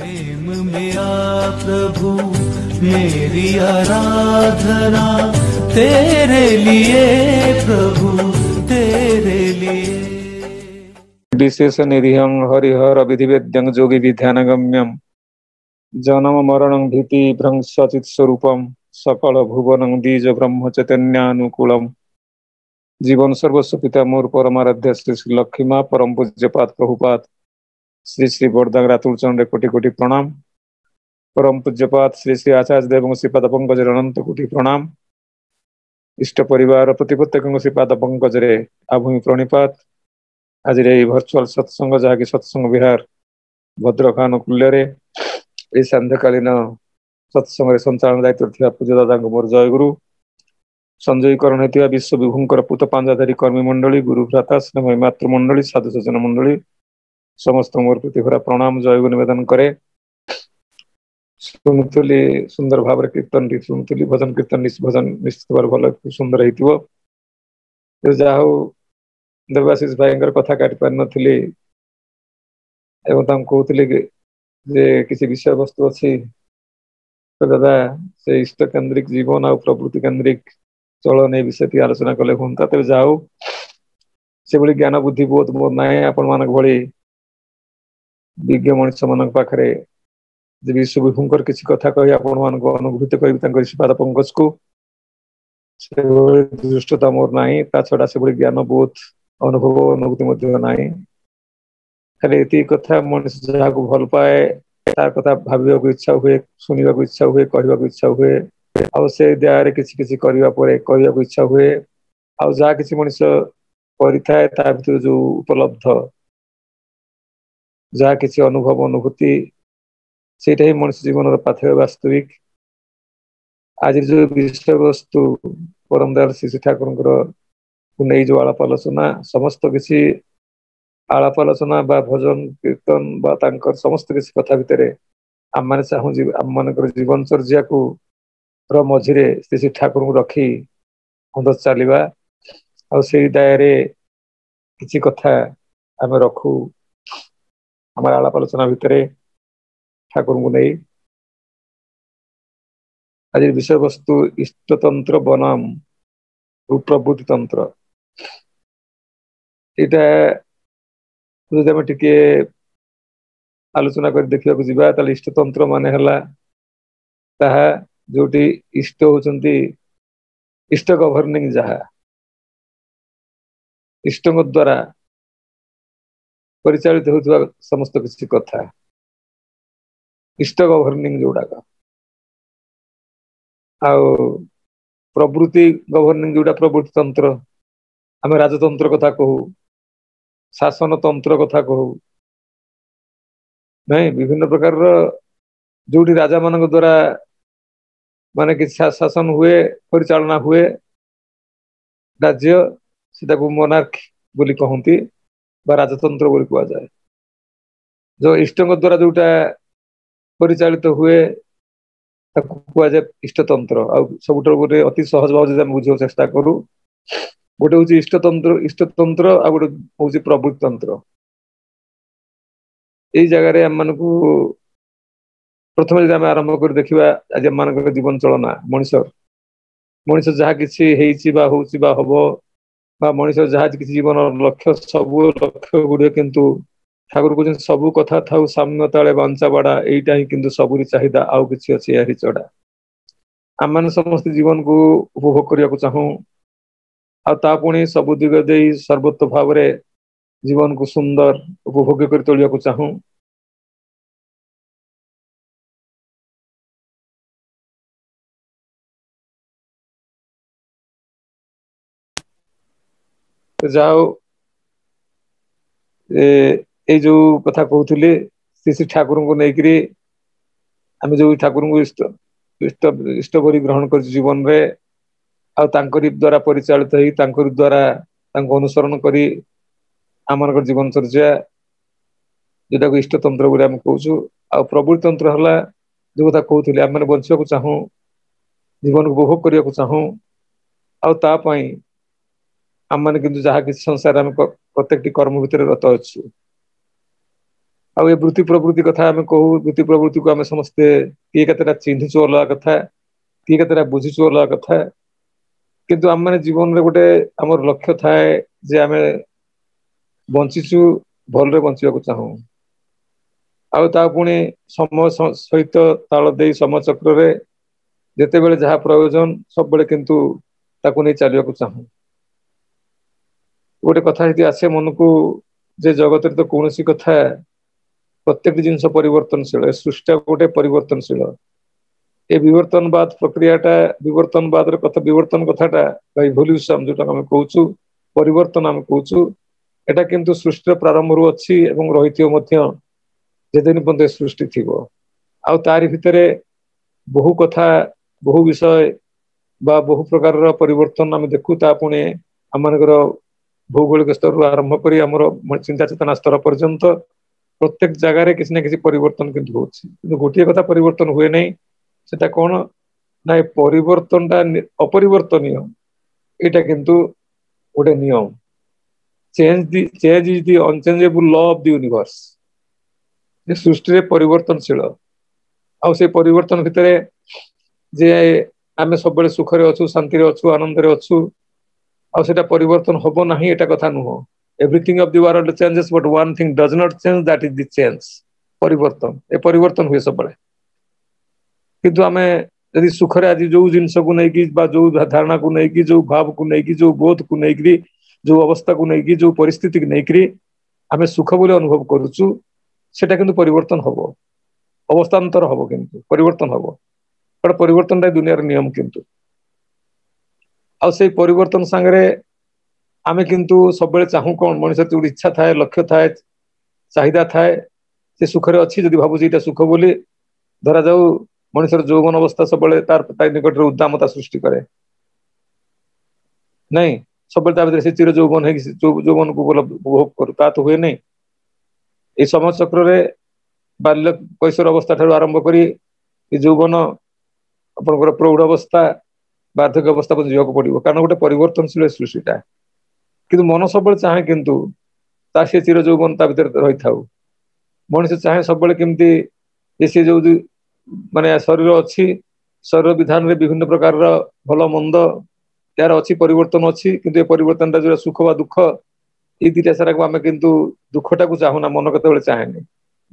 प्रेम मेरा प्रभु मेरी आराधना तेरे लिए प्रभु तेरे लिए विशेष निधि हरिहर विधिवेद्यं जोगी विध्यानगम्यं जनम मरण भीति भ्रंसचित् स्वरूपम सकल भुवन दीज ब्रह्म चैतन्यनुकूल जीवन सर्वस्व पिता मोर परमाराध्य श्री लक्ष्मी माँ परम पूज्यपात प्रभुपात श्री श्री बरदाँग तुलचरण कोटी प्रणाम परम पूज्यपाद श्री श्री आचार्य देव श्रीपाद पङ्कज र कोटी प्रणाम इष्ट परिवार प्रतिपत्यक श्रीपाद पङ्कज र आभूमि प्रणिपत आज भर्चुअल सत्संग जहाँकि सत्संग विहार भद्र खानुल्य साध्याकालीन सत्सङ्गले संचालन दायित्व पूज्य दादा मोर जय गुरु सञ्जयीकरण विश्वविभु पुत पांजाधारी कर्मी मंडली मण्डली गुरुभ्राताृ मंडली साधु सजन मंडली समस्त मोर प्रति पूरा प्रणाम जय को निवेदन करे सुनुली सुंदर भाव कीर्तन सुनुली भजन कीर्तन भजन निश्चित भाव भल सुंदर है तो जहा देवाशीष भाई कथा काटि पार नी एवं कहते जे किसी विषय वस्तु अच्छी तो दादा से इष्ट केंद्रिक जीवन आ प्रवृत्ति केंद्रिक चलने विषय टी आलोचना कले हाँ तेज जाऊ से ज्ञान बुद्धि बहुत बहुत ना आपण मान भाई ବିଜ୍ଞ ମଣିଷ ମାନଙ୍କ ପାଖରେ ଦେବୀ ସୁବିଭୁଙ୍କର କିଛି କଥା କହି ଆପଣମାନଙ୍କୁ ଅନୁଭୂତି କରିବି ତାଙ୍କ ଶ୍ରୀପାଦ ପଙ୍କଜକୁ ସେଭଳି ଦୃଷ୍ଟତା ମୋର ନାହିଁ ତା ଛଡା ସେଭଳି ଜ୍ଞାନ ବୋଧ ଅନୁଭବ ଅନୁଭୂତି ମଧ୍ୟ ନାହିଁ ଖାଲି ଏତିକି କଥା ମଣିଷ ଯାହାକୁ ଭଲ ପାଏ ତାର କଥା ଭାବିବାକୁ ଇଚ୍ଛା ହୁଏ ଶୁଣିବାକୁ ଇଚ୍ଛା ହୁଏ କହିବାକୁ ଇଚ୍ଛା ହୁଏ ଆଉ ସେ ଦେହରେ କିଛି କିଛି କରିବା ପରେ କହିବାକୁ ଇଚ୍ଛା ହୁଏ ଆଉ ଯାହା କିଛି ମଣିଷ କରିଥାଏ ତା ଭିତରୁ ଯୋଉ ଉପଲବ୍ଧ जहाँ कि अनुभव अनुभूति सेटा हिँड म जीवन र पाथ्यो वास्तविक आज विशिष्ट वस्तु परमद्वार श्री श्री ठाकुरको नै जो आलाप आलोचना समस्तक आलाप आलोचना बा भजन कीर्तन बास् कथा भितर आम चाहे आम म जीवनचर्याकु र मझिरे श्री श्री ठाकुर रखि अन्त चाल कथा আমার আলাপ আলোচনার ভিতরে ঠাকুর মুনেই আজের বিষয়বস্তু ইষ্টতন্ত্র বনাম প্রবৃত্তিতন্ত্র এটা যদি আমি ଟିକେ ଆଲୋଚନା କରି ଦେଖିବାକୁ ଯିବା ତାହେଲେ ଇଷ୍ଟତନ୍ତ୍ର ମାନେ ହେଲା ତାହା ଯୋଉଠି ଇଷ୍ଟ ହଉଛନ୍ତି ଇଷ୍ଟ ଗଭର୍ଣ୍ଣିଂ ଯାହା ଇଷ୍ଟଙ୍କ ଦ୍ୱାରା ପରିଚାଳିତ ହେଉଥିବା ସମସ୍ତ କିଛି କଥା ଇଷ୍ଟ ଗଭର୍ଣ୍ଣିଂ ଯୋଉଟାକ ଆଉ ପ୍ରବୃତ୍ତି ଗଭର୍ଣ୍ଣିଂ ଯୋଉଟା ପ୍ରବୃତ୍ତି ତନ୍ତ୍ର ଆମେ ରାଜତନ୍ତ୍ର କଥା କହୁ ଶାସନ ତନ୍ତ୍ର କଥା କହୁ ନାଇଁ ବିଭିନ୍ନ ପ୍ରକାରର ଯୋଉଠି ରାଜାମାନଙ୍କ ଦ୍ୱାରା ମାନେ କିଛି ଶାସନ ହୁଏ ପରିଚାଳନା ହୁଏ ରାଜ୍ୟ ସେଟାକୁ ମୋନାର୍କ ବୋଲି କହନ୍ତି বা রাজতন্ত্র বলে কুযাଏ ଯୋଉ ଇଷ୍ଟଙ୍କ ଦ୍ୱାରା ଯୋଉଟା ପରିଚାଳିତ ହୁଏ ତାକୁ କୁହାଯାଏ ଇଷ୍ଟତନ୍ତ୍ର ଆଉ ସବୁଠାରୁ ଗୋଟେ ଅତି ସହଜ ଭାବରେ ଯଦି ଆମେ ବୁଝିବାକୁ ଚେଷ୍ଟା କରୁ ଗୋଟେ ହଉଛି ଇଷ୍ଟତନ୍ତ୍ର ଇଷ୍ଟତନ୍ତ୍ର ଆଉ ଗୋଟେ ହଉଛି ପ୍ରବୃତ୍ତନ୍ତ୍ର ଏଇ ଜାଗାରେ ଆମମାନଙ୍କୁ ପ୍ରଥମେ ଯଦି ଆମେ ଆରମ୍ଭ କରି ଦେଖିବା ଆଜି ଆମମାନଙ୍କର ଜୀବନ ଚଳନା ମଣିଷ ମଣିଷ ଯାହା କିଛି ହେଇଛି ବା ହଉଛି ବା ହବ বা মଣିষ যাহা কিছু জীবনর লক্ষ্য সবু লক্ষ্য গুড়িয়ে কিন্তু ঠাকুর কହୁଛନ୍ତି ସବୁ କଥା ଥାଉ ସାମ୍ୟ ତଳେ ବଞ୍ଚାବଡ଼ା ଏଇଟା ହିଁ କିନ୍ତୁ ସବୁରି ଚାହିଦା ଆଉ କିଛି ଅଛି ଏହାରି ଚଢ଼ା ଆମମାନେ ସମସ୍ତେ ଜୀବନକୁ ଉପଭୋଗ କରିବାକୁ ଚାହୁଁ ଆଉ ତା ପୁଣି ସବୁ ଦିଗ ଦେଇ ସର୍ବୋତ୍ତ ଭାବରେ ଜୀବନକୁ ସୁନ୍ଦର ଉପଭୋଗ କରି ତୋଳିବାକୁ ଚାହୁଁ ଯାହା ହଉ ଏଇ ଯୋଉ କଥା କହୁଥିଲେ ଶ୍ରୀ ଶ୍ରୀ ଠାକୁରଙ୍କୁ ନେଇକିରି ଆମେ ଯୋଉ ଠାକୁରଙ୍କୁ ଇଷ୍ଟ ଇଷ୍ଟ ଇଷ୍ଟ କରି ଗ୍ରହଣ କରିଛୁ ଜୀବନରେ ଆଉ ତାଙ୍କରି ଦ୍ୱାରା ପରିଚାଳିତ ହେଇ ତାଙ୍କରି ଦ୍ୱାରା ତାଙ୍କୁ ଅନୁସରଣ କରି ଆମମାନଙ୍କର ଜୀବନଚର୍ଯ୍ୟା ଯୋଉଟାକୁ ଇଷ୍ଟତନ୍ତ୍ର ବୋଲି ଆମେ କହୁଛୁ ଆଉ ପ୍ରବୃତ୍ତି ତନ୍ତ୍ର ହେଲା ଯୋଉ କଥା କହୁଥିଲେ ଆମେମାନେ ବଞ୍ଚିବାକୁ ଚାହୁଁ ଜୀବନକୁ ଉପଭୋଗ କରିବାକୁ ଚାହୁଁ ଆଉ ତା ପାଇଁ ଆମମାନେ କିନ୍ତୁ ଯାହା କିଛି ସଂସାରରେ ଆମେ ପ୍ରତ୍ୟେକଟି କର୍ମ ଭିତରେ ରତ ଅଛୁ ଆଉ ଏ ବୃତ୍ତି ପ୍ରବୃତ୍ତି କଥା ଆମେ କହୁ ବୃତ୍ତି ପ୍ରବୃତ୍ତିକୁ ଆମେ ସମସ୍ତେ କିଏ କେତେଟା ଚିହ୍ନିଛୁ ଅଲଗା କଥା କିଏ କେତେଟା ବୁଝିଛୁ ଅଲଗା କଥା କିନ୍ତୁ ଆମମାନେ ଜୀବନରେ ଗୋଟେ ଆମର ଲକ୍ଷ୍ୟ ଥାଏ ଯେ ଆମେ ବଞ୍ଚିଛୁ ଭଲରେ ବଞ୍ଚିବାକୁ ଚାହୁଁ ଆଉ ତା ପୁଣି ସମୟ ସହିତ ତାଳ ଦେଇ ସମୟ ଚକ୍ରରେ ଯେତେବେଳେ ଯାହା ପ୍ରୟୋଜନ ସବୁବେଳେ କିନ୍ତୁ ତାକୁ ନେଇ ଚାଲିବାକୁ ଚାହୁଁ গড় কথা হয় যে আছে মনକୁ যে জগতের তো কোনসি কথা প্রত্যেক জিনিস পরিবর্তনশীলে সৃষ্টি গটে পরিবর্তনশীল এ বিবর্তনবাদ প্রক্রিয়াটা বিবর্তনবাদৰ কথা বিবর্তন কথাটা কাই ইভলিউশন যোটাকে আমি কওছো পরিবর্তন আমি কওছো এটা কিন্তু সৃষ্টিৰ প্ৰারম্ভৰ ওছি আৰু ৰহিত্যৰ মধ্য যে দিনৰ পৰা সৃষ্টি ٿিব আৰু তাৰ ভিতৰে বহু কথা বহু বিষয় বা বহু প্ৰকাৰৰ পৰিৱৰ্তন আমি দেখো তা আপুনে আমাৰ গৰ ভৌগোলিক স্তরু আরম্ভ করে আমার চিন্তা চেতনা স্তর পর্যন্ত প্রত্যেক জায়গায় কিছু না কিছু পরিবর্তন কিন্তু হচ্ছে কিন্তু গোটিয়ে কথা পরিবর্তন হুয়ে নাই সেটা কোন না এই পরিবর্তনটা অপরিবর্তনীয় এটা কিন্তু গোটে নিয়ম change the change is the unchangeable law of the universe যে সৃষ্টিরে পরিবর্তনশীল ଆଉ ସେଇ ପରିବର୍ତ୍ତନ ଭିତରେ ଯେ ଆମେ ସବୁବେଳେ ସୁଖରେ ଅଛୁ ଶାନ୍ତିରେ ଅଛୁ ଆନନ୍ଦରେ ଅଛୁ ଆଉ ସେଟା ପରିବର୍ତ୍ତନ ହବ ନାହିଁ ଏଟା କଥା ନୁହଁ everything of the world changes but one thing does not change that is the change ପରିବର୍ତ୍ତନ ଏ ପରିବର୍ତ୍ତନ ହୁଏ ସବୁବେଳେ କିନ୍ତୁ ଆମେ ଯଦି ସୁଖରେ ଆଜି ଯୋଉ ଜିନିଷକୁ ନେଇକି ବା ଯୋଉ ଧାରଣାକୁ ନେଇକି ଯୋଉ ଭାବକୁ ନେଇକି ଯୋଉ ବୋଧକୁ ନେଇକିରି ଯୋଉ ଅବସ୍ଥାକୁ ନେଇକି ଯୋଉ ପରିସ୍ଥିତିକୁ ନେଇକିରି ଆମେ ସୁଖ ବୋଲି ଅନୁଭବ କରୁଛୁ ସେଟା କିନ୍ତୁ ପରିବର୍ତ୍ତନ ହବ ଅବସ୍ଥାନ୍ତର ହବ କିନ୍ତୁ ପରିବର୍ତ୍ତନ ହବ କାରଣ ପରିବର୍ତ୍ତନଟା ଦୁନିଆର ନିୟମ କିନ୍ତୁ ଆଉ ସେଇ ପରିବର୍ତ୍ତନ ସାଙ୍ଗରେ ଆମେ କିନ୍ତୁ ସବୁବେଳେ ଚାହୁଁ କ'ଣ ମଣିଷର ଯୋଉଠି ଇଚ୍ଛା ଥାଏ ଲକ୍ଷ୍ୟ ଥାଏ ଚାହିଦା ଥାଏ ସେ ସୁଖରେ ଅଛି ଯଦି ଭାବୁଛି ଏଇଟା ସୁଖ ବୋଲି ଧରାଯାଉ ମଣିଷର ଯୌବନ ଅବସ୍ଥା ସବୁବେଳେ ତାର ତା ନିକଟରେ ଉଦ୍ଦାମତା ସୃଷ୍ଟି କରେ ନାଇଁ ସବୁବେଳେ ତା ଭିତରେ ସେ ଚିର ଯୌବନ ହେଇକି ଯୌବନକୁ ଉପଭୋଗ କରୁ ତା ତ ହୁଏ ନାହିଁ ଏଇ ସମୟ ଚକ୍ରରେ ବାଲ୍ୟ କୈଶୋର ଅବସ୍ଥା ଠାରୁ ଆରମ୍ଭ କରି ଏ ଯୌବନ ଆପଣଙ୍କର ପ୍ରୌଢ଼ ଅବସ୍ଥା ବାର୍ଦ୍ଧକ୍ୟ ଅବସ୍ଥା ପର୍ଯ୍ୟନ୍ତ ଯିବାକୁ ପଡିବ କାରଣ ଗୋଟେ ପରିବର୍ତ୍ତନଶୀଳ ସୃଷ୍ଟିଟା କିନ୍ତୁ ମନ ସବୁବେଳେ ଚାହେଁ କିନ୍ତୁ ତା ସେ ଚିର ଯୌବନ ତା ଭିତରେ ରହିଥାଉ ମଣିଷ ଚାହେଁ ସବୁବେଳେ କେମିତି ଯେ ସେ ଯୋଉ ମାନେ ଶରୀର ଅଛି ଶରୀର ବିଧାନରେ ବିଭିନ୍ନ ପ୍ରକାରର ଭଲ ମନ୍ଦ ଏହାର ଅଛି ପରିବର୍ତ୍ତନ ଅଛି କିନ୍ତୁ ଏ ପରିବର୍ତ୍ତନଟା ଯୋଉଟା ସୁଖ ବା ଦୁଃଖ ଏଇ ଦିଟା ସାରାକୁ ଆମେ କିନ୍ତୁ ଦୁଃଖଟାକୁ ଚାହୁଁନା ମନ କେତେବେଳେ ଚାହେଁନି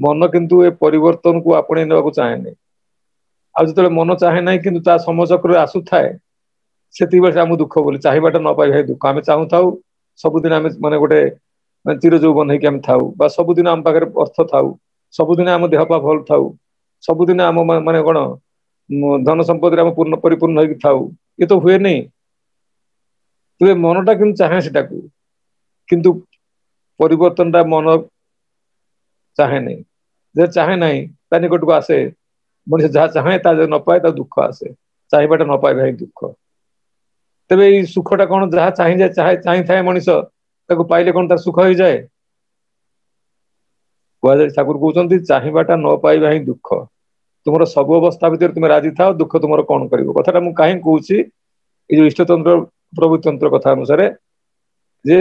ମନ କିନ୍ତୁ ଏ ପରିବର୍ତ୍ତନକୁ ଆପଣେଇ ନେବାକୁ ଚାହେଁନି ଆଉ ଯେତେବେଳେ ମନ ଚାହେଁ ନାହିଁ କିନ୍ତୁ ତା ସମଚକ୍ରରେ ଆସୁଥାଏ ସେତିକିବେଳେ ଆମକୁ ଦୁଃଖ ବୋଲି ଚାହିଁବାଟା ନ ପାଇବା ଦୁଃଖ ଆମେ ଚାହୁଁଥାଉ ସବୁଦିନ ଆମେ ମାନେ ଗୋଟେ ମାନେ ଚିର ଯୌବନ ହେଇକି ଆମେ ଥାଉ ବା ସବୁଦିନ ଆମ ପାଖରେ ଅର୍ଥ ଥାଉ ସବୁଦିନ ଆମ ଦେହ ପା ଭଲ ଥାଉ ସବୁଦିନ ଆମ ମାନେ କଣ ଧନ ସମ୍ପତ୍ତିରେ ଆମେ ପୂର୍ଣ୍ଣ ପରିପୂର୍ଣ୍ଣ ହେଇକି ଥାଉ ଇଏ ତ ହୁଏନି ତେବେ ମନଟା କିନ୍ତୁ ଚାହେଁ ସେଟାକୁ କିନ୍ତୁ ପରିବର୍ତ୍ତନଟା ମନ ଚାହେଁ ନାହିଁ ଯେ ଚାହେଁ ନାହିଁ ତା ନିକଟକୁ ଆସେ ମଣିଷ ଯାହା ଚାହେଁ ତା ଯଦି ନ ପାଏ ତା ଦୁଃଖ ଆସେ ଚାହିଁବାଟା ନ ପାଇବା ହିଁ ଦୁଃଖ ତେବେ ଏଇ ସୁଖଟା କଣ ଯାହା ଚାହିଁଯାଏ ଚାହିଁଥାଏ ମଣିଷ ତାକୁ ପାଇଲେ କଣ ତାର ସୁଖ ହେଇଯାଏ କୁହାଯାଏ ଠାକୁର କହୁଛନ୍ତି ଚାହିଁବାଟା ନ ପାଇବା ହିଁ ଦୁଃଖ ତୁମର ସବୁ ଅବସ୍ଥା ଭିତରେ ତୁମେ ରାଜି ଥାଅ ଦୁଃଖ ତୁମର କଣ କରିବ କଥାଟା ମୁଁ କାହିଁକି କହୁଛି ଏଇ ଯୋଉ ଇଷ୍ଟତନ୍ତ୍ର ପ୍ରଭୁତନ୍ତ୍ର କଥା ଅନୁସାରେ ଯେ